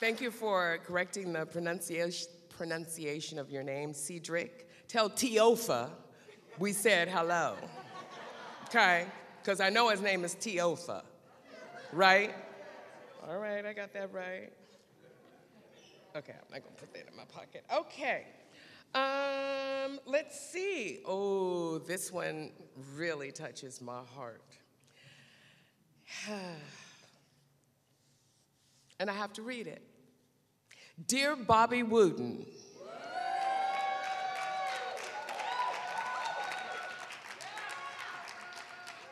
Speaker 9: Thank you for correcting the pronunciation, pronunciation of your name, Cedric. Tell Teofa we said hello. Okay? Because I know his name is Teofa, right? All right, I got that right. Okay, I'm not gonna put that in my pocket. Okay. Um, let's see. Oh, this one really touches my heart. (sighs) and I have to read it. Dear Bobby Wooten,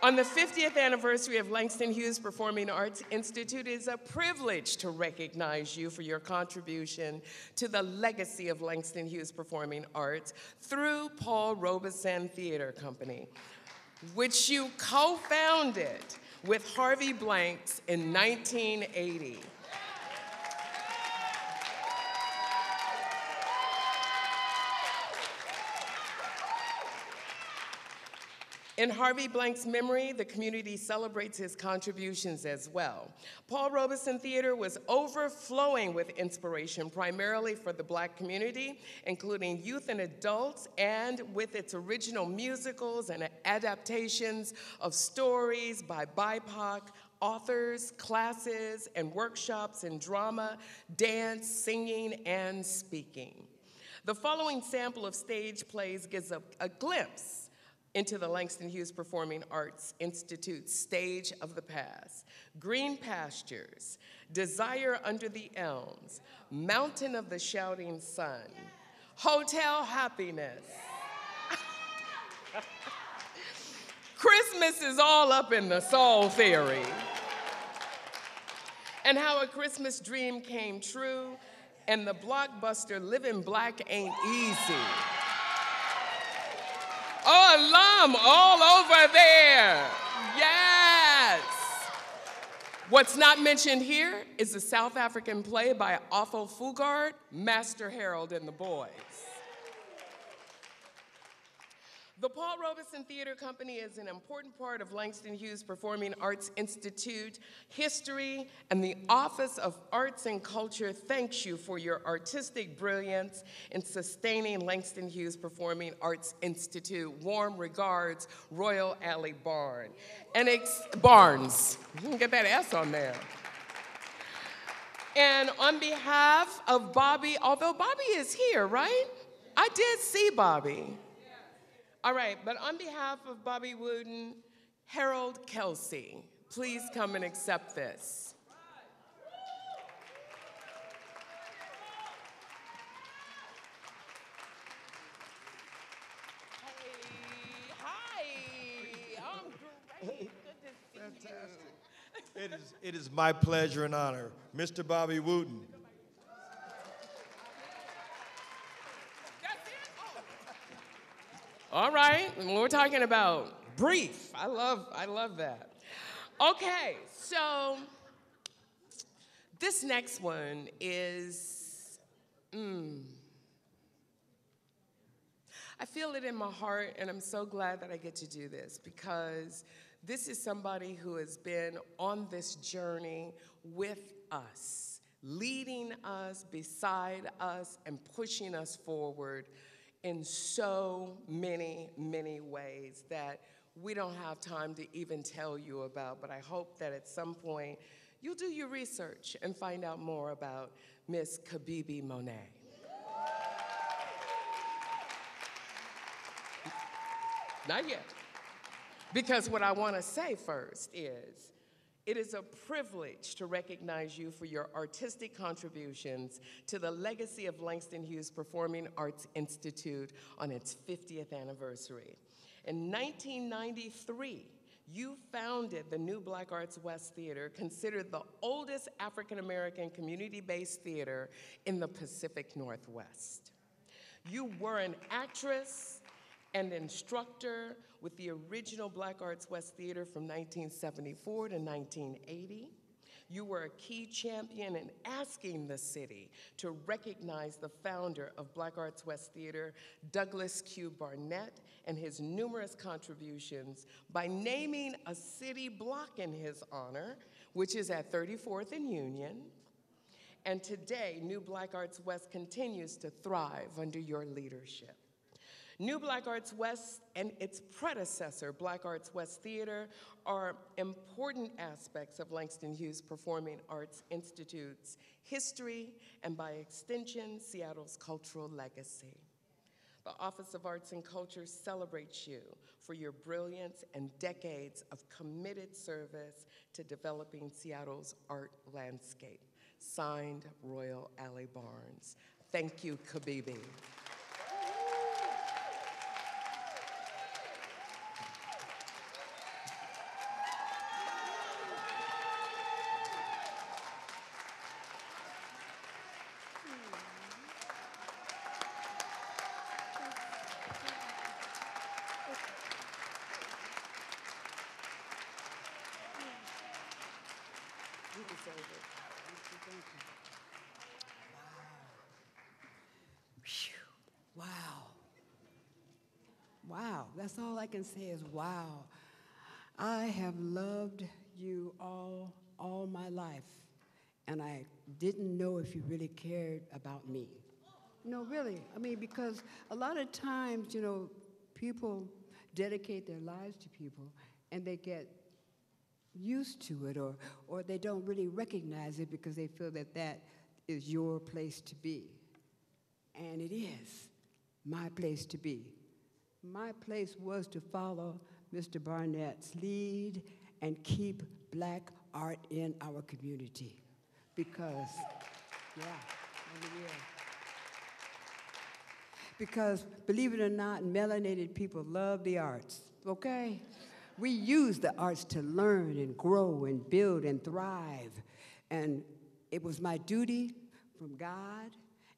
Speaker 9: On the 50th anniversary of Langston Hughes Performing Arts Institute, it is a privilege to recognize you for your contribution to the legacy of Langston Hughes Performing Arts through Paul Robeson Theater Company, which you co-founded with Harvey Blanks in 1980. In Harvey Blank's memory, the community celebrates his contributions as well. Paul Robeson Theater was overflowing with inspiration, primarily for the black community, including youth and adults, and with its original musicals and adaptations of stories by BIPOC authors, classes, and workshops in drama, dance, singing, and speaking. The following sample of stage plays gives a, a glimpse into the Langston Hughes Performing Arts Institute stage of the past. Green Pastures, Desire Under the Elms, Mountain of the Shouting Sun, Hotel Happiness. (laughs) Christmas is all up in the soul theory. And how a Christmas dream came true, and the blockbuster Living Black Ain't Easy. Oh, alum all over there. Yes. What's not mentioned here is the South African play by Athol Fugard, Master Harold and the Boys. The Paul Robeson Theater Company is an important part of Langston Hughes Performing Arts Institute history, and the Office of Arts and Culture thanks you for your artistic brilliance in sustaining Langston Hughes Performing Arts Institute. Warm regards, Royal Alley Barn. And Barnes, get that S on there. And on behalf of Bobby, although Bobby is here, right? I did see Bobby. All right, but on behalf of Bobby Wooten, Harold Kelsey, please come and accept this.
Speaker 11: It is, it is my pleasure and honor. Mr. Bobby Wooten,
Speaker 9: All right, we're talking about brief. I love, I love that. Okay, so this next one is, mm, I feel it in my heart, and I'm so glad that I get to do this because this is somebody who has been on this journey with us, leading us, beside us, and pushing us forward in so many, many ways that we don't have time to even tell you about. But I hope that at some point you'll do your research and find out more about Miss Kibibi Monie. Not yet. Because what I want to say first is it is a privilege to recognize you for your artistic contributions to the legacy of Langston Hughes Performing Arts Institute on its 50th anniversary. In 1993, you founded the New Black Arts West Theater, considered the oldest African American community based theater in the Pacific Northwest. You were an actress and instructor with the original Black Arts West Theater from 1974 to 1980. You were a key champion in asking the city to recognize the founder of Black Arts West Theater, Douglas Q. Barnett, and his numerous contributions by naming a city block in his honor, which is at 34th and Union. And today, New Black Arts West continues to thrive under your leadership. New Black Arts West and its predecessor, Black Arts West Theater, are important aspects of Langston Hughes Performing Arts Institute's history and, by extension, Seattle's cultural legacy. The Office of Arts and Culture celebrates you for your brilliance and decades of committed service to developing Seattle's art landscape. Signed, Royal Alley Barnes. Thank you, Kibibi.
Speaker 12: Wow. Wow. That's all I can say is wow. I have loved you all all my life, and I didn't know if you really cared about me. No, really. I mean, because a lot of times, you know, people dedicate their lives to people, and they get used to it, or or they don't really recognize it because they feel that that is your place to be, and it is my place to be. My place was to follow Mr. Barnett's lead and keep black art in our community. Because, yeah. Because believe it or not, melanated people love the arts, okay? We use the arts to learn and grow and build and thrive. And it was my duty from God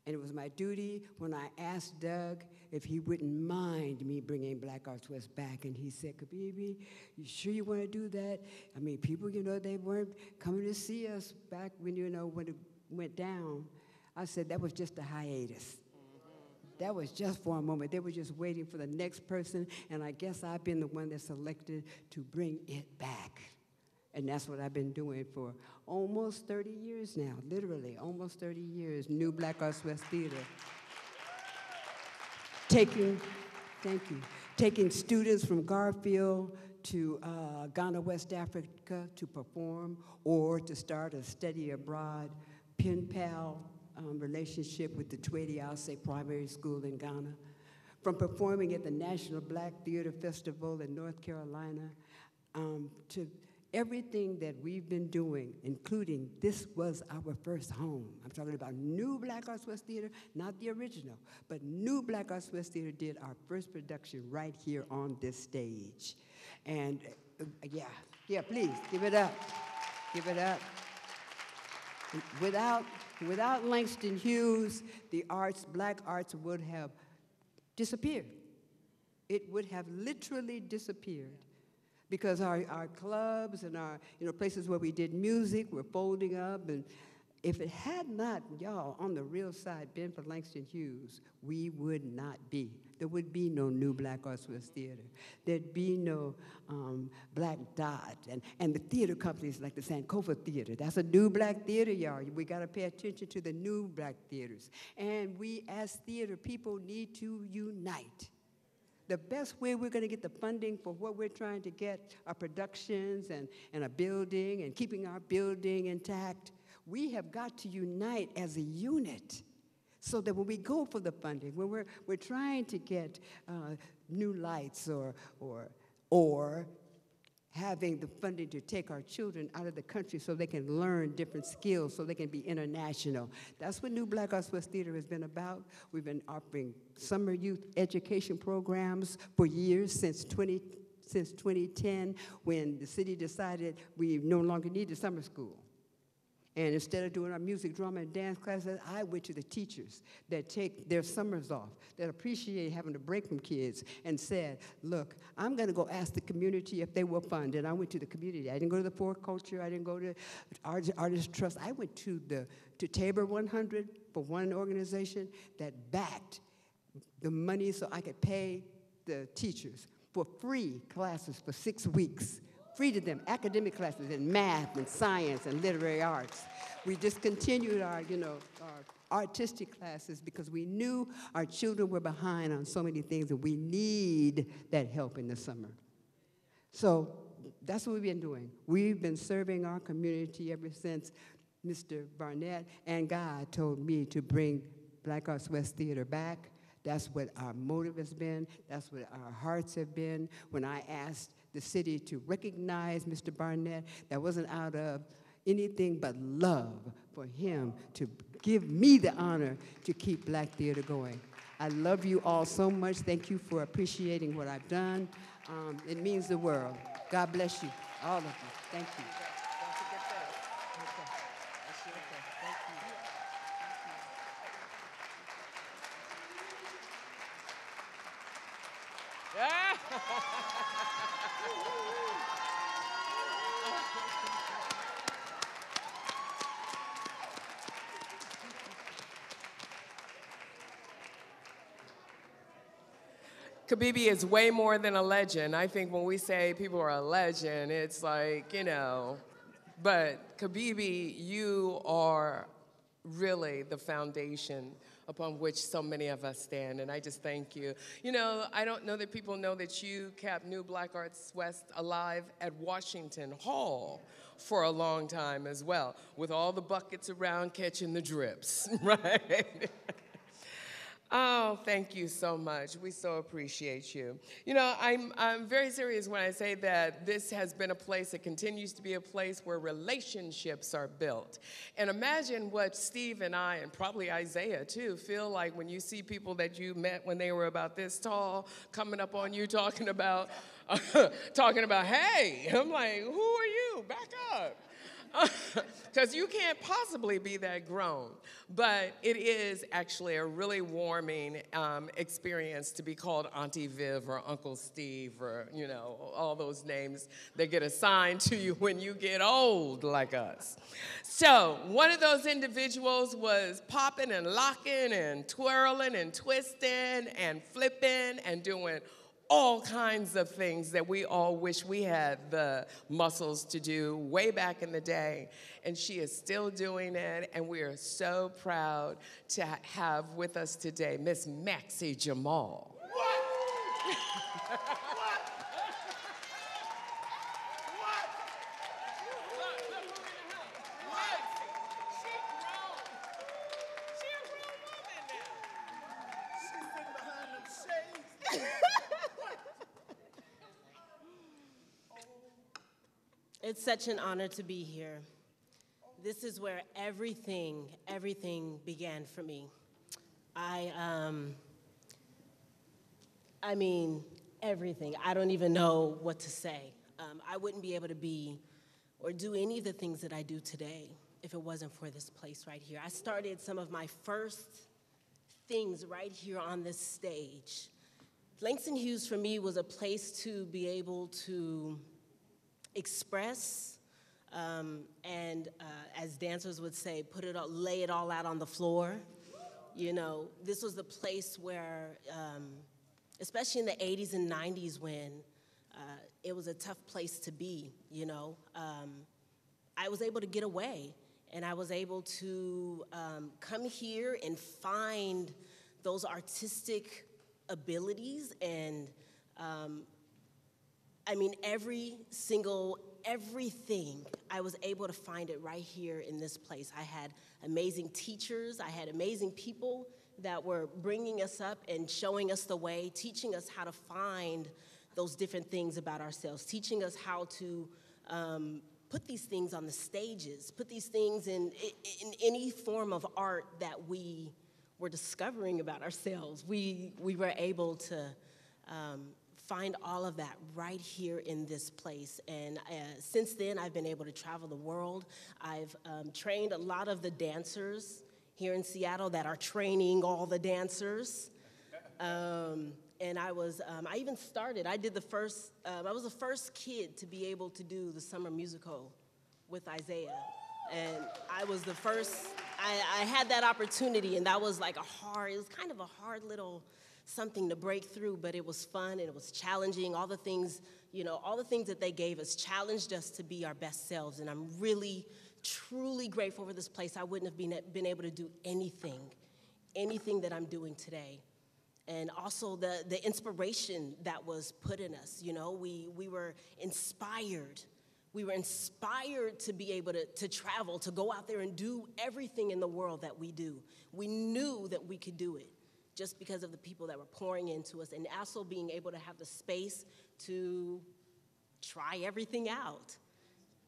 Speaker 12: and it was my duty when I asked Doug if he wouldn't mind me bringing Black Arts West back. And he said, Kibibi, you sure you want to do that? I mean, people, you know, they weren't coming to see us back when, you know, when it went down. I said, that was just a hiatus. That was just for a moment. They were just waiting for the next person, and I guess I've been the one that's selected to bring it back. And that's what I've been doing for almost 30 years now, literally, almost 30 years. New Black Arts West Theater. taking, thank you, taking students from Garfield to uh, Ghana, West Africa to perform or to start a study abroad pen pal um, relationship with the Twedi Ase Primary School in Ghana. From performing at the National Black Theater Festival in North Carolina um, to everything that we've been doing, including this was our first home. I'm talking about new Black Arts West Theater, not the original, but new Black Arts West Theater did our first production right here on this stage. And uh, yeah, yeah, please give it up. Give it up. Without, without Langston Hughes, the arts, black arts would have disappeared. It would have literally disappeared because our, our clubs and our you know, places where we did music were folding up. And if it had not, y'all, on the real side, been for Langston Hughes, we would not be. There would be no new Black Arts West Theater. There'd be no um, Black Dot and, and the theater companies like the Sankofa Theater. That's a new black theater, y'all. We got to pay attention to the new black theaters. And we, as theater people, need to unite. The best way we're going to get the funding for what we're trying to get our productions and, and a building and keeping our building intact, we have got to unite as a unit so that when we go for the funding, when we're, we're trying to get uh, new lights or, or, or having the funding to take our children out of the country so they can learn different skills, so they can be international. That's what New Black Arts West Theater has been about. We've been offering summer youth education programs for years since 20, since 2010 when the city decided we no longer needed summer school. And instead of doing our music, drama, and dance classes, I went to the teachers that take their summers off, that appreciate having to break from kids, and said, Look, I'm going to go ask the community if they will fund. And I went to the community. I didn't go to the 4Culture, I didn't go to Art, Artist Trust. I went to, the, to Tabor 100 for one organization that backed the money so I could pay the teachers for free classes for six weeks to them academic classes in math and science and literary arts. We discontinued our, you know, our artistic classes because we knew our children were behind on so many things and we need that help in the summer. So that's what we've been doing. We've been serving our community ever since Mr. Barnett and God told me to bring Black Arts West Theater back. That's what our motive has been. That's what our hearts have been. When I asked the city to recognize Mr. Barnett. That wasn't out of anything but love for him to give me the honor to keep Black Theater going. I love you all so much. Thank you for appreciating what I've done. Um, it means the world. God bless you, all of you. Thank you. (laughs)
Speaker 9: Kibibi is way more than a legend. I think when we say people are a legend, it's like, you know, but Kibibi, you are really the foundation upon which so many of us stand, and I just thank you. You know, I don't know that people know that you kept New Black Arts West alive at Washington Hall for a long time as well, with all the buckets around catching the drips, (laughs) right? Oh, thank you so much. We so appreciate you. You know, I'm, I'm very serious when I say that this has been a place, it continues to be a place where relationships are built. And imagine what Steve and I, and probably Isiah too, feel like when you see people that you met when they were about this tall coming up on you talking about, (laughs) talking about, hey, I'm like, who are you? Back up (laughs) because you can't possibly be that grown. But it is actually a really warming um, experience to be called Auntie Viv or Uncle Steve or, you know, all those names that get assigned to you when you get old like us. So one of those individuals was popping and locking and twirling and twisting and flipping and doing all kinds of things that we all wish we had the muscles to do way back in the day. And she is still doing it, and we are so proud to have with us today Miss Maxie Jamal. What? (laughs)
Speaker 13: such an honor to be here. This is where everything, everything began for me. I, um, I mean, everything. I don't even know what to say. Um, I wouldn't be able to be or do any of the things that I do today if it wasn't for this place right here. I started some of my first things right here on this stage. Langston Hughes for me was a place to be able to express um, and, uh, as dancers would say, put it all, lay it all out on the floor. You know, this was the place where, um, especially in the 80s and 90s, when uh, it was a tough place to be. You know, um, I was able to get away, and I was able to um, come here and find those artistic abilities and um, I mean, every single, everything, I was able to find it right here in this place. I had amazing teachers, I had amazing people that were bringing us up and showing us the way, teaching us how to find those different things about ourselves, teaching us how to um, put these things on the stages, put these things in, in, in any form of art that we were discovering about ourselves. We, we were able to um, find all of that right here in this place. And uh, since then, I've been able to travel the world. I've um, trained a lot of the dancers here in Seattle that are training all the dancers. Um, and I was, um, I even started, I did the first, um, I was the first kid to be able to do the summer musical with Isiah. And I was the first, I, I had that opportunity, and that was like a hard, it was kind of a hard little something to break through, but it was fun and it was challenging. All the things, you know, all the things that they gave us challenged us to be our best selves. And I'm really, truly grateful for this place. I wouldn't have been, been able to do anything, anything that I'm doing today. And also the, the inspiration that was put in us. You know, we, we were inspired. We were inspired to be able to, to travel, to go out there and do everything in the world that we do. We knew that we could do it just because of the people that were pouring into us, and also being able to have the space to try everything out,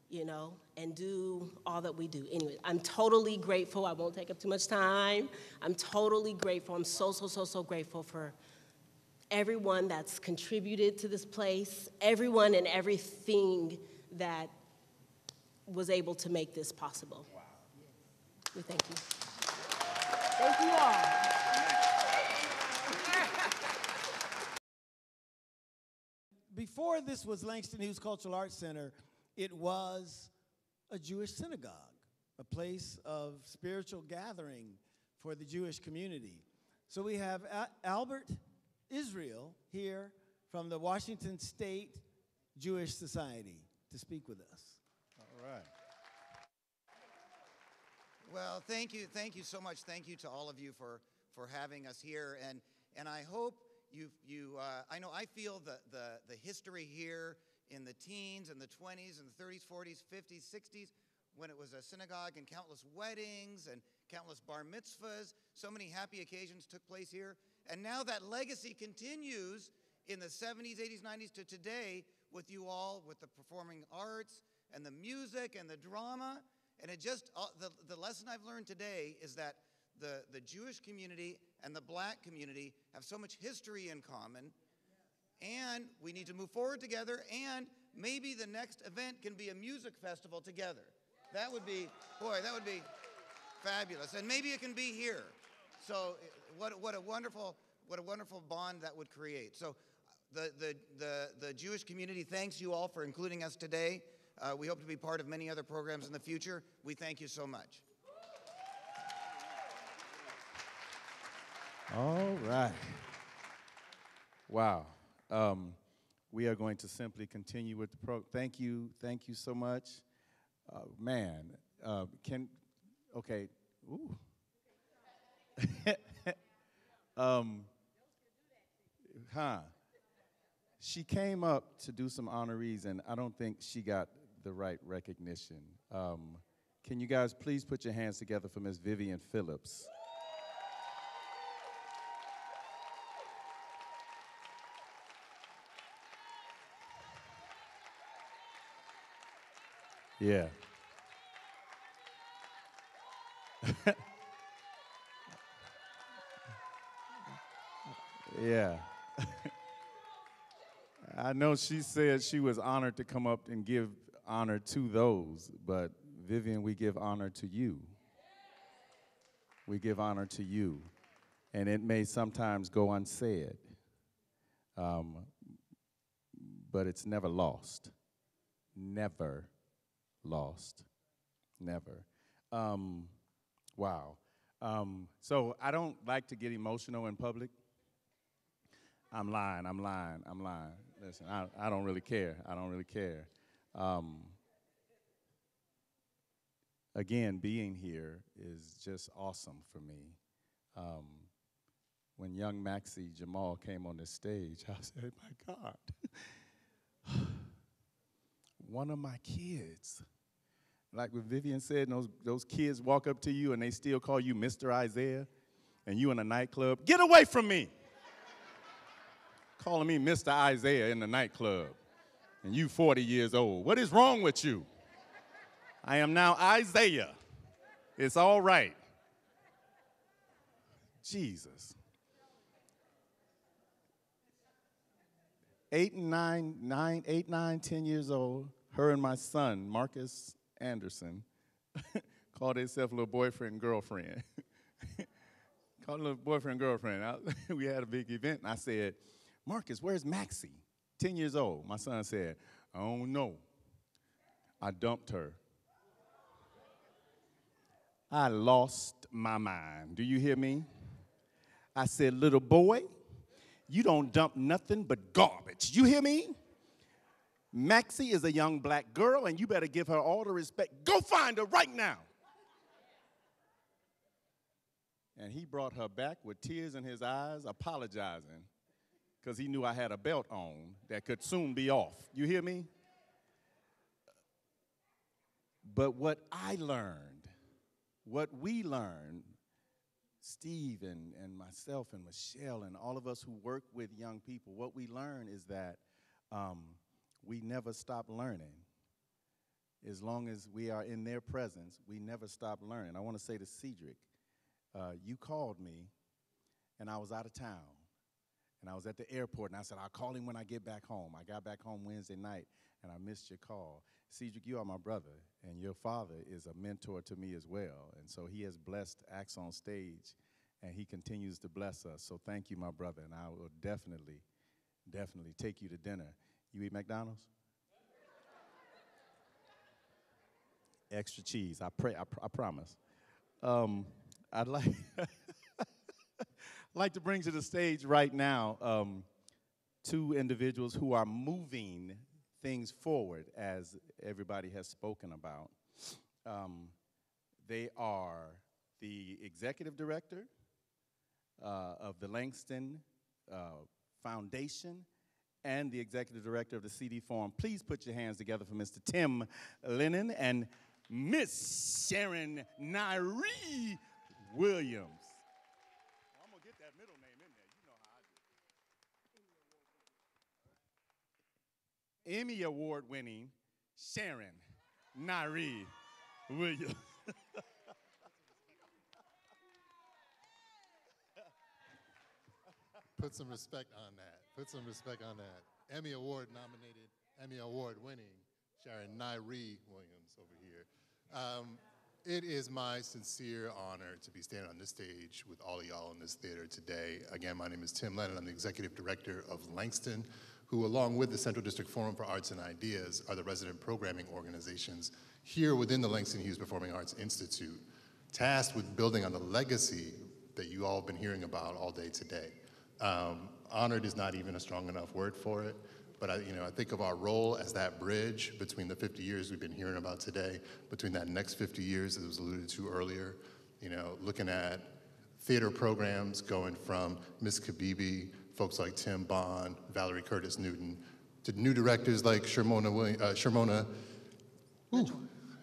Speaker 13: you know, and do all that we do. Anyway, I'm totally grateful. I won't take up too much time. I'm totally grateful. I'm so, so, so, so grateful for everyone that's contributed to this place, everyone and everything that was able to make this possible. Wow. We thank you.
Speaker 12: Thank you all.
Speaker 3: Before this was Langston Hughes Cultural Arts Center, it was a Jewish synagogue, a place of spiritual gathering for the Jewish community. So we have Albert Israel here from the Washington State Jewish Society to speak with us.
Speaker 14: All right. Well, thank you, thank you so much. Thank you to all of you for, for having us here. And, and I hope you, you, uh, I know I feel the, the, the history here in the teens and the 20s and the 30s, 40s, 50s, 60s, when it was a synagogue and countless weddings and countless bar mitzvahs. So many happy occasions took place here. And now that legacy continues in the 70s, 80s, 90s to today with you all, with the performing arts and the music and the drama. And it just, uh, the, the lesson I've learned today is that the, the Jewish community and the black community have so much history in common. And we need to move forward together. And maybe the next event can be a music festival together. That would be, boy, that would be fabulous. And maybe it can be here. So what, what a wonderful, what a wonderful bond that would create. So the, the, the, the Jewish community thanks you all for including us today. Uh, we hope to be part of many other programs in the future. We thank you so much.
Speaker 2: All right. Wow. Um, we are going to simply continue with the program. Thank you. Thank you so much. Uh, man, uh, can, okay. Ooh. (laughs) um, huh. She came up to do some honorees, and I don't think she got the right recognition. Um, can you guys please put your hands together for Miss Vivian Phillips? Yeah. yeah. (laughs) I know she said she was honored to come up and give honor to those, but Vivian, we give honor to you. We give honor to you. And it may sometimes go unsaid, um, but it's never lost. Never lost. Never. Um, wow. Um, so I don't like to get emotional in public. I'm lying, I'm lying, I'm lying. Listen, I, I don't really care. I don't really care. Um, again, being here is just awesome for me. Um, when young Maxie Jamal came on the stage, (laughs) I said, my God, (laughs) one of my kids. Like what Vivian said, those, those kids walk up to you and they still call you Mr. Isiah, and you in a nightclub, get away from me! Calling me Mr. Isiah in the nightclub, and you 40 years old. What is wrong with you? I am now Isiah. It's all right. Jesus. Eight nine, nine, eight, nine, ten years old, her and my son, Marcus Anderson, (laughs) called themselves little boyfriend girlfriend. (laughs) called little boyfriend girlfriend. I, (laughs) we had a big event, and I said, Marcus, where's Maxie? 10 years old. My son said, I don't know. I dumped her. I lost my mind. Do you hear me? I said, little boy, you don't dump nothing but garbage. You hear me? Maxie is a young black girl, and you better give her all the respect. Go find her right now. And he brought her back with tears in his eyes, apologizing because he knew I had a belt on that could soon be off. You hear me? But what I learned, what we learned, Steve and, and myself and Michelle and all of us who work with young people, what we learn is that um, we never stop learning. As long as we are in their presence, we never stop learning. I want to say to Cedric, uh, you called me, and I was out of town. And I was at the airport, and I said, I'll call him when I get back home. I got back home Wednesday night, and I missed your call. Cedric, you are my brother, and your father is a mentor to me as well. And so he has blessed Acts on Stage, and he continues to bless us. So thank you, my brother, and I will definitely, definitely take you to dinner. You eat McDonald's? Extra cheese. I pray. I, pr- I promise. Um, I'd like. (laughs) like to bring to the stage right now um, two individuals who are moving things forward, as everybody has spoken about. Um, they are the executive director uh, of the Langston uh, Foundation and the executive director of the CD Forum. Please put your hands together for Mr. Tim Lennon and Miss Sharon Nyree Williams. I'm gonna get that middle name in there. You know how I do. Emmy Award winning Sharon Nyree Williams. (laughs)
Speaker 15: Put some respect on that. Put some respect on that. Emmy Award nominated, Emmy Award winning Sharon Nyree Williams over here. Um, it is my sincere honor to be standing on this stage with all of y'all in this theater today. Again, my name is Tim Lennon. I'm the executive director of Langston, who, along with the Central District Forum for Arts and Ideas, are the resident programming organizations here within the Langston Hughes Performing Arts Institute, tasked with building on the legacy that you all have been hearing about all day today. Um, honored is not even a strong enough word for it, but I, you know, I think of our role as that bridge between the 50 years we've been hearing about today, between that next 50 years that was alluded to earlier, you know, looking at theater programs going from Miss Kibibi, folks like Tim Bond, Valerie Curtis Newton, to new directors like Shermona, William, uh, Shermona, ooh,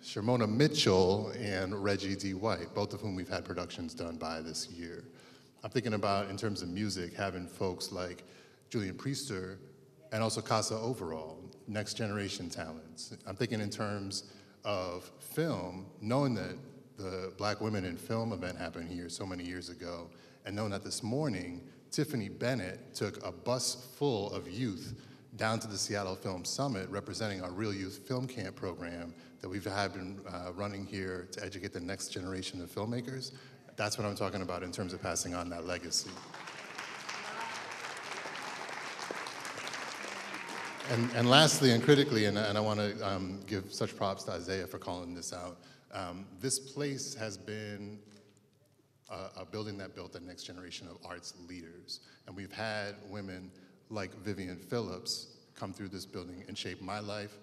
Speaker 15: Shermona Mitchell and Reggie D. White, both of whom we've had productions done by this year. I'm thinking about, in terms of music, having folks like Julian Priester and also Kassa Overall, next generation talents. I'm thinking in terms of film, knowing that the Black Women in Film event happened here so many years ago, and knowing that this morning, Tiffany Bennett took a bus full of youth down to the Seattle Film Summit representing our Real Youth Film Camp program that we've had been uh, running here to educate the next generation of filmmakers. That's what I'm talking about in terms of passing on that legacy. And, and lastly and critically, and, and I want to um, give such props to Isiah for calling this out, um, this place has been a, a building that built the next generation of arts leaders. And we've had women like Vivian Phillips come through this building and shape my life,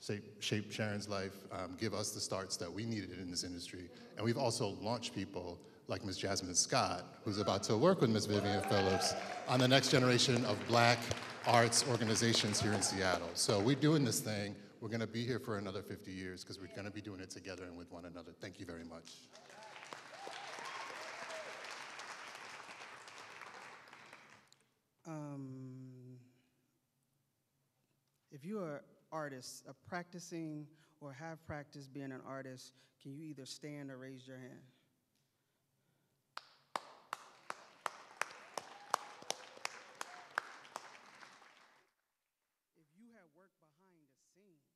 Speaker 15: shape, shape Sharon's life, um, give us the starts that we needed in this industry. And we've also launched people like Ms. Jasmine Scott, who's about to work with Ms. Vivian Phillips on the next generation of black arts organizations here in Seattle. So we're doing this thing. We're going to be here for another 50 years because we're going to be doing it together and with one another. Thank you very much.
Speaker 1: Um, if you are artists, artist, a practicing or have practiced being an artist, can you either stand or raise your hand? If you have worked behind the scenes,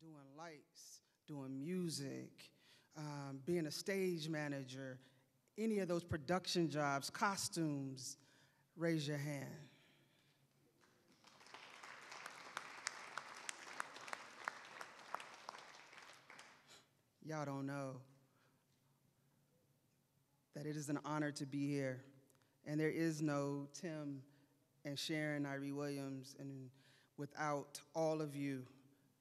Speaker 1: doing lights, doing music, um, being a stage manager, any of those production jobs, costumes, raise your hand. Y'all don't know that it is an honor to be here. And there is no Tim and Sharon Nyree Williams and without all of you,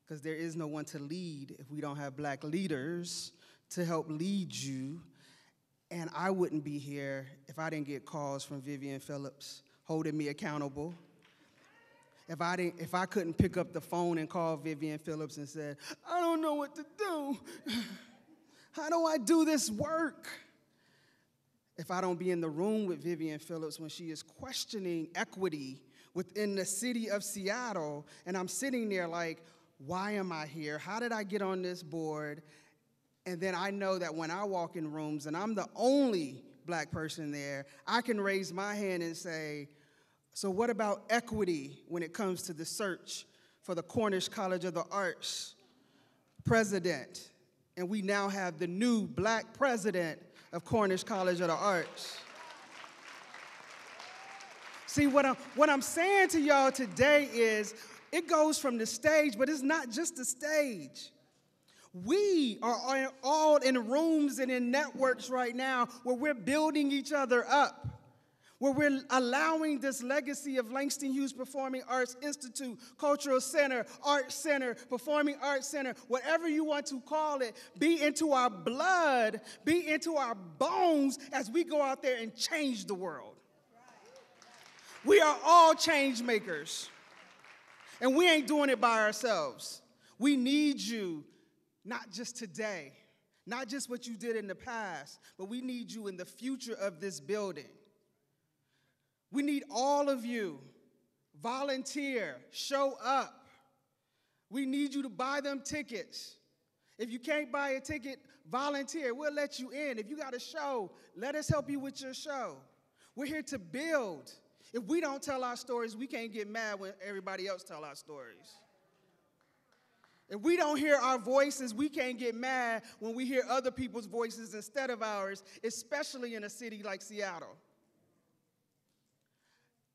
Speaker 1: because there is no one to lead if we don't have black leaders to help lead you. And I wouldn't be here if I didn't get calls from Vivian Phillips holding me accountable. If I, didn't, if I couldn't pick up the phone and call Vivian Phillips and said, I don't know what to do. (sighs) How do I do this work? If I don't be in the room with Vivian Phillips when she is questioning equity within the city of Seattle, and I'm sitting there like, why am I here? How did I get on this board? And then I know that when I walk in rooms and I'm the only black person there, I can raise my hand and say, so what about equity when it comes to the search for the Cornish College of the Arts president? And we now have the new black president of Cornish College of the Arts. See, what I'm, what I'm saying to y'all today is it goes from the stage, but it's not just the stage. We are all in rooms and in networks right now where we're building each other up, where we're allowing this legacy of Langston Hughes Performing Arts Institute, Cultural Center, Art Center, Performing Arts Center, whatever you want to call it, be into our blood, be into our bones as we go out there and change the world. We are all change makers. And we ain't doing it by ourselves. We need you, not just today, not just what you did in the past, but we need you in the future of this building. We need all of you. Volunteer, show up. We need you to buy them tickets. If you can't buy a ticket, volunteer. We'll let you in. If you got a show, let us help you with your show. We're here to build. If we don't tell our stories, we can't get mad when everybody else tell our stories. If we don't hear our voices, we can't get mad when we hear other people's voices instead of ours, especially in a city like Seattle.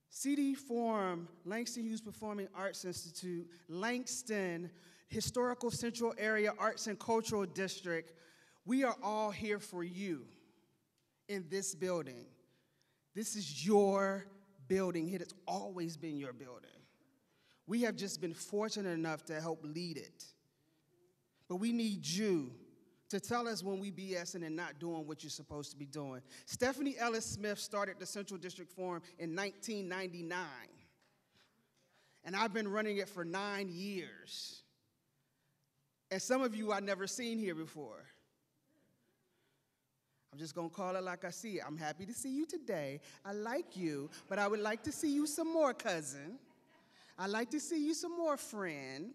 Speaker 1: CD Forum, Langston Hughes Performing Arts Institute, Langston, Historical Central Area Arts and Cultural District, we are all here for you in this building. This is your building. It has always been your building. We have just been fortunate enough to help lead it. But we need you to tell us when we BSing and not doing what you're supposed to be doing. Stephanie Ellis Smith started the Central District Forum in 1999. And I've been running it for nine years. And some of you I've never seen here before. I'm just gonna call it like I see it. I'm happy to see you today. I like you, but I would like to see you some more, cousin. I'd like to see you some more, friend,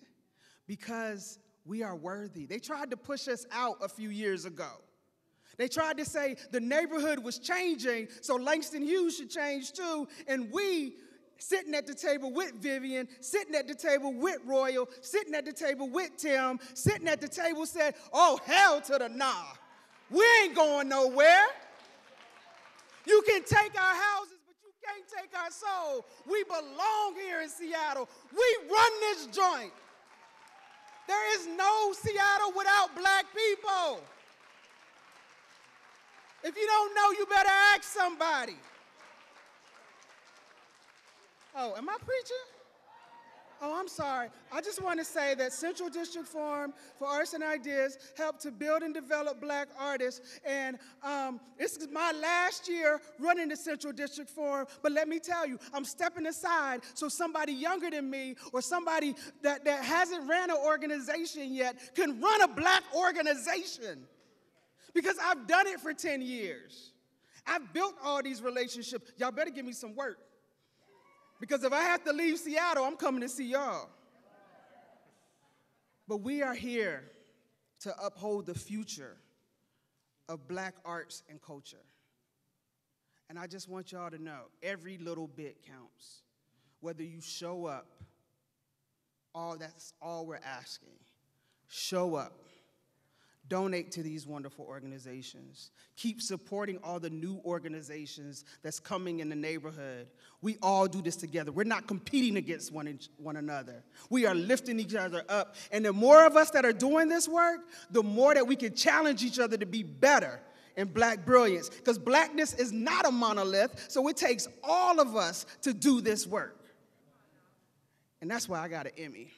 Speaker 1: because we are worthy. They tried to push us out a few years ago. They tried to say the neighborhood was changing, so Langston Hughes should change too, and we sitting at the table with Vivian, sitting at the table with Royal, sitting at the table with Tim, sitting at the table said, Oh, hell to the nah. We ain't going nowhere. You can take our houses, but you can't take our soul. We belong here in Seattle. We run this joint. There is no Seattle without black people. If you don't know, you better ask somebody. Oh, am I preaching? Oh, I'm sorry. I just want to say that Central District Forum for Arts and Ideas helped to build and develop black artists. And um, this is my last year running the Central District Forum. But let me tell you, I'm stepping aside so somebody younger than me or somebody that, that hasn't ran an organization yet can run a black organization. Because I've done it for 10 years. I've built all these relationships. Y'all better give me some work. Because if I have to leave Seattle, I'm coming to see y'all. But we are here to uphold the future of black arts and culture. And I just want y'all to know every little bit counts. Whether you show up, all that's all we're asking. Show up. Donate to these wonderful organizations. Keep supporting all the new organizations that's coming in the neighborhood. We all do this together. We're not competing against one, one another. We are lifting each other up. And the more of us that are doing this work, the more that we can challenge each other to be better in black brilliance. Because blackness is not a monolith, so it takes all of us to do this work. And that's why I got an Emmy.